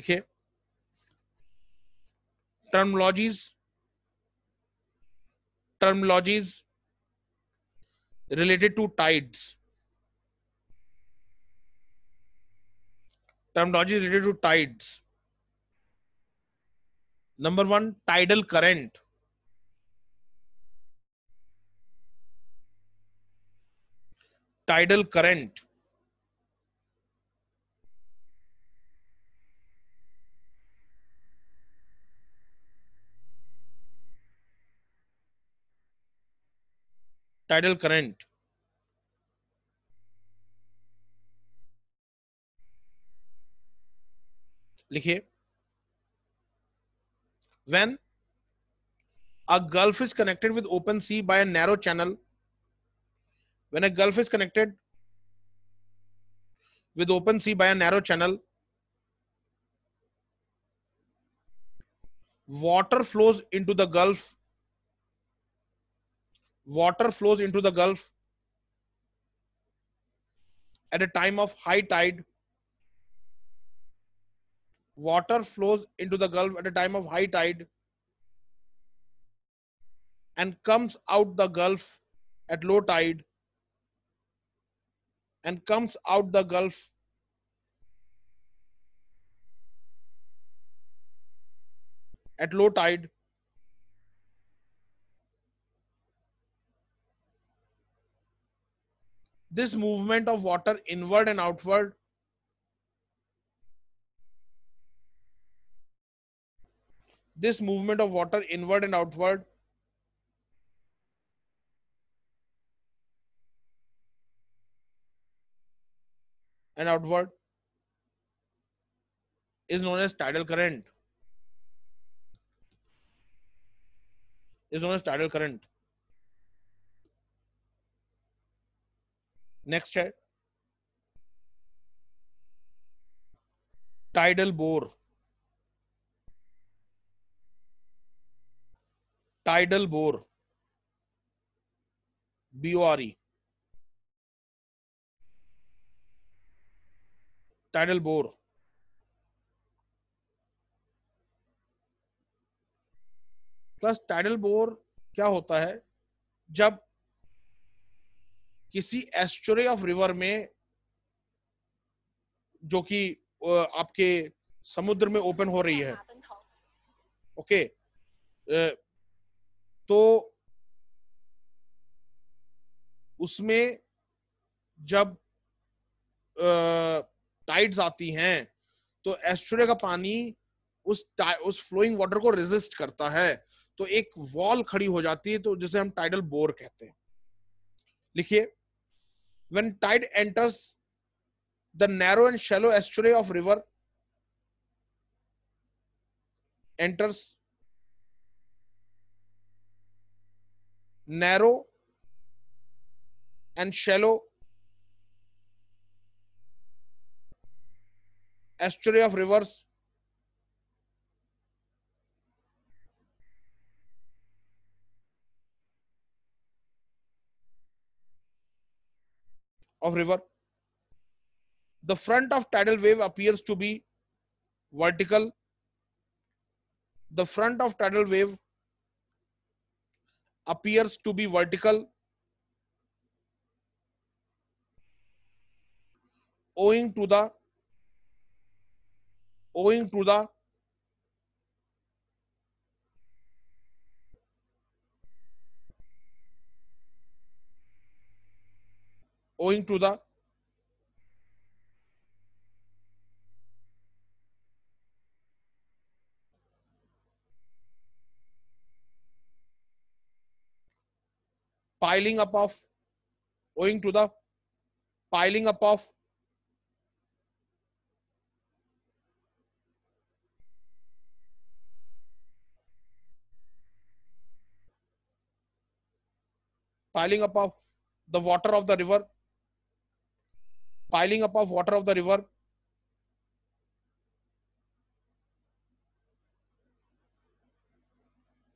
देखिए terminologies terminologies related to tides terminology related to tides number one tidal current tidal current tidal current लिखिए when a gulf is connected with open sea by a narrow channel when a gulf is connected with open sea by a narrow channel water flows into the gulf water flows into the gulf at a time of high tide. Water flows into the gulf at a time of high tide and comes out the gulf at low tide and comes out the gulf at low tide this movement of water inward and outward? This movement of water inward and outward? And outward? Is known as tidal current. Is known as tidal current next है। Tidal bore tidal bore B O R E tidal bore plus tidal bore क्या होता है? जब किसी एस्टोरे of river में जो कि आपके समुद्र में ओपन हो रही है। ओके तो उसमें जब टाइड्स आती हैं तो एस्ट्रोले का पानी उस उस फ्लोइंग वाटर को रेजिस्ट करता है। तो एक वॉल खड़ी हो जाती है तो जिसे हम टाइडल बोर कहते हैं। लिखिए। When tide enters the narrow and shallow estuary of river enters narrow and shallow estuary of rivers of river. The front of tidal wave appears to be vertical. The front of tidal wave appears to be vertical. Owing to the owing to the owing to the piling up of owing to the piling up of piling up of the water of the river piling up of water of the river.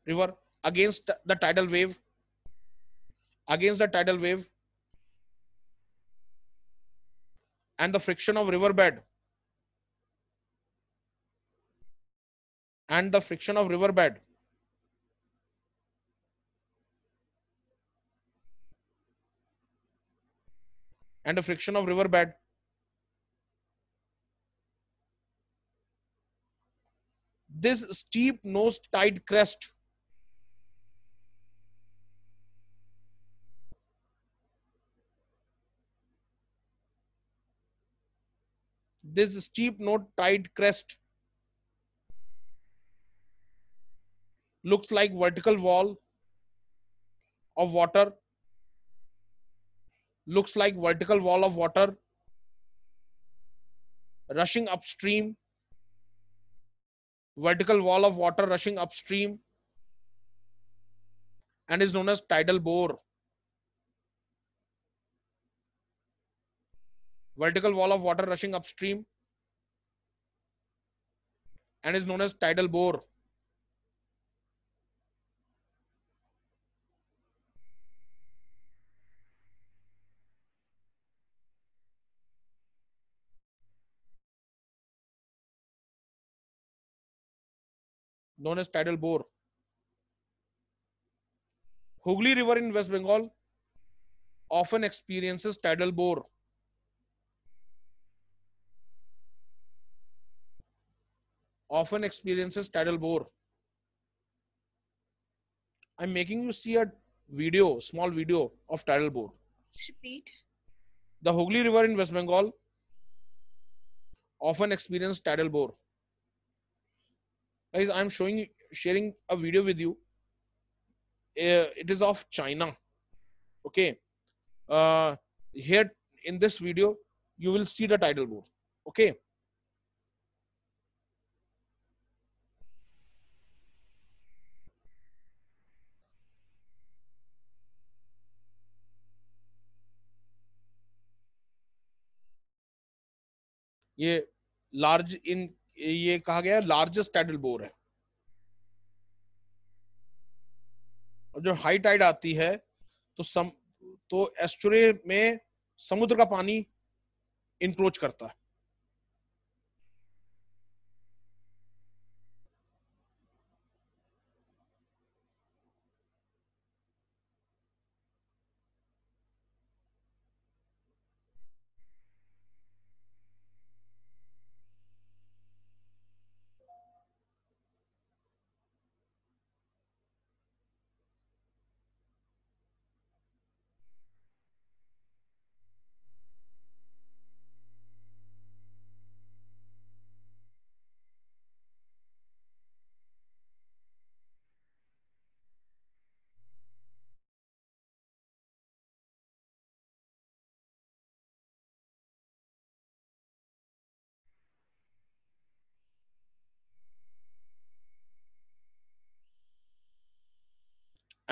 River against the tidal wave. Against the tidal wave. And the friction of riverbed. And the friction of riverbed and the friction of riverbed this steep nose tide crest. This steep nose tide crest looks like vertical wall of water looks like vertical wall of water rushing upstream. Vertical wall of water rushing upstream and is known as tidal bore. Vertical wall of water rushing upstream and is known as tidal bore known as tidal bore. Hooghly River in West Bengal often experiences tidal bore. Often experiences tidal bore. I'm making you see a video, small video of tidal bore.
Repeat.
The Hooghly River in West Bengal often experiences tidal bore guys i'm showing you sharing a video with you. Uh, it is of china. Okay. Uh here in this video you will see the tidal bore. Okay. ये large in ये कहा गया largest tidal bore है। और जो high Tide आती है तो सम तो एस्टुरे में समुद्र का पानी इंक्रोच करता है।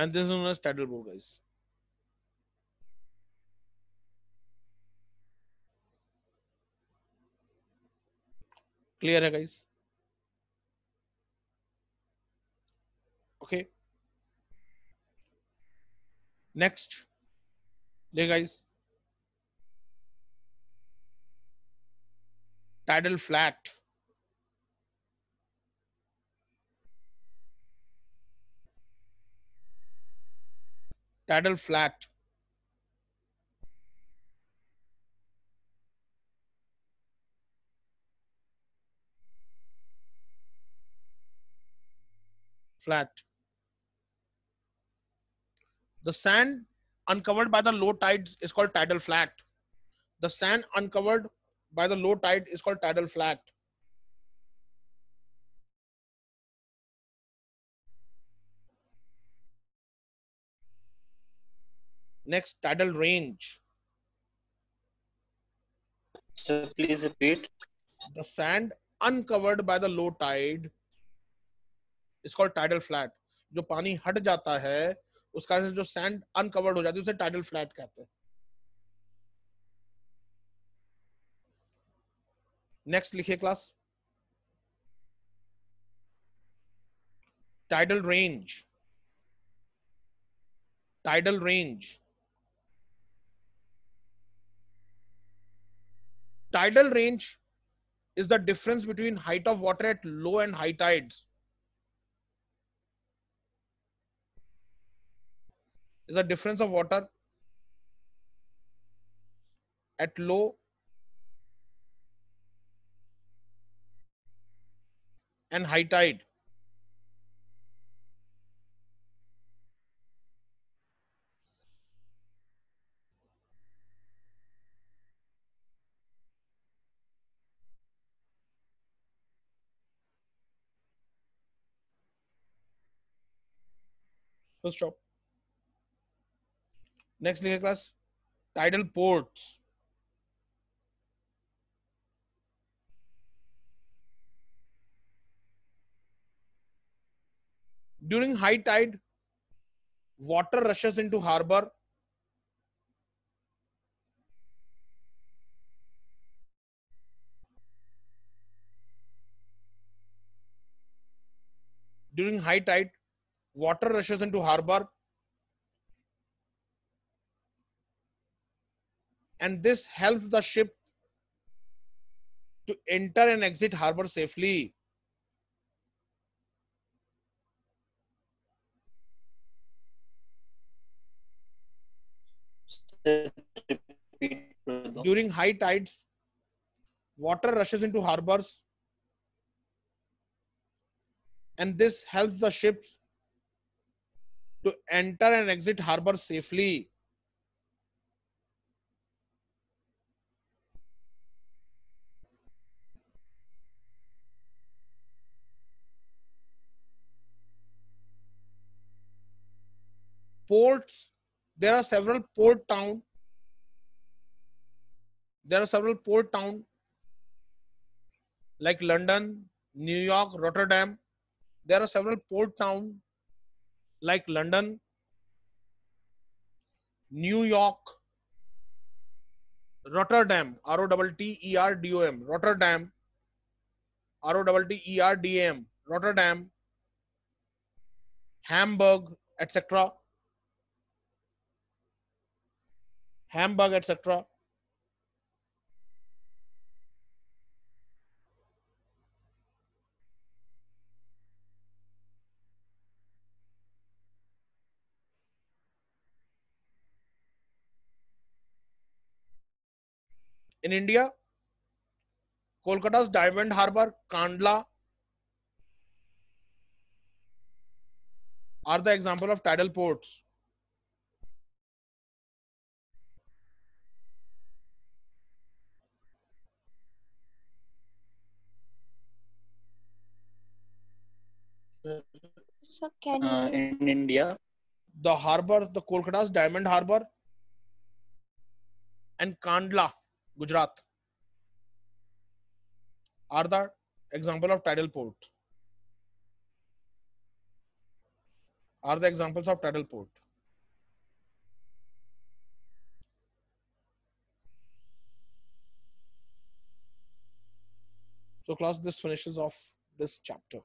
And this is known as tidal bore, guys. Clear, guys? Okay. Next, there, guys. Tidal flat. Tidal flat. Flat. The sand uncovered by the low tides is called tidal flat. The sand uncovered by the low tide is called tidal flat. Next, tidal range.
Sir, please repeat.
The sand uncovered by the low tide is called tidal flat. जो पानी हट जाता है उसका जो sand uncovered हो जाती है उसे टाइडल फ्लैट कहते हैं नेक्स्ट लिखिए class tidal range tidal range tidal range is the difference between height of water at low and high tides. Is the difference of water at low and high tide First stop. Next लिखे class tidal ports. During high tide, water rushes into harbor. During high tide, water rushes into harbor. And this helps the ship to enter and exit harbor safely. During high tides water rushes into harbors. And this helps the ships to enter and exit harbor safely. Ports there are several port town there are several port town like london new york rotterdam. There are several port town like london new york rotterdam r o t t e r d o m rotterdam r o t t e r d a m rotterdam hamburg etc hamburg etc in India, Kolkata's Diamond Harbour, Kandla are the example of tidal ports.
Sir,
Sir, can you
uh, in India,
The harbor, the Kolkata's Diamond Harbour and Kandla, Gujarat are the example of tidal port. are the examples of tidal port. So class, this finishes off this chapter.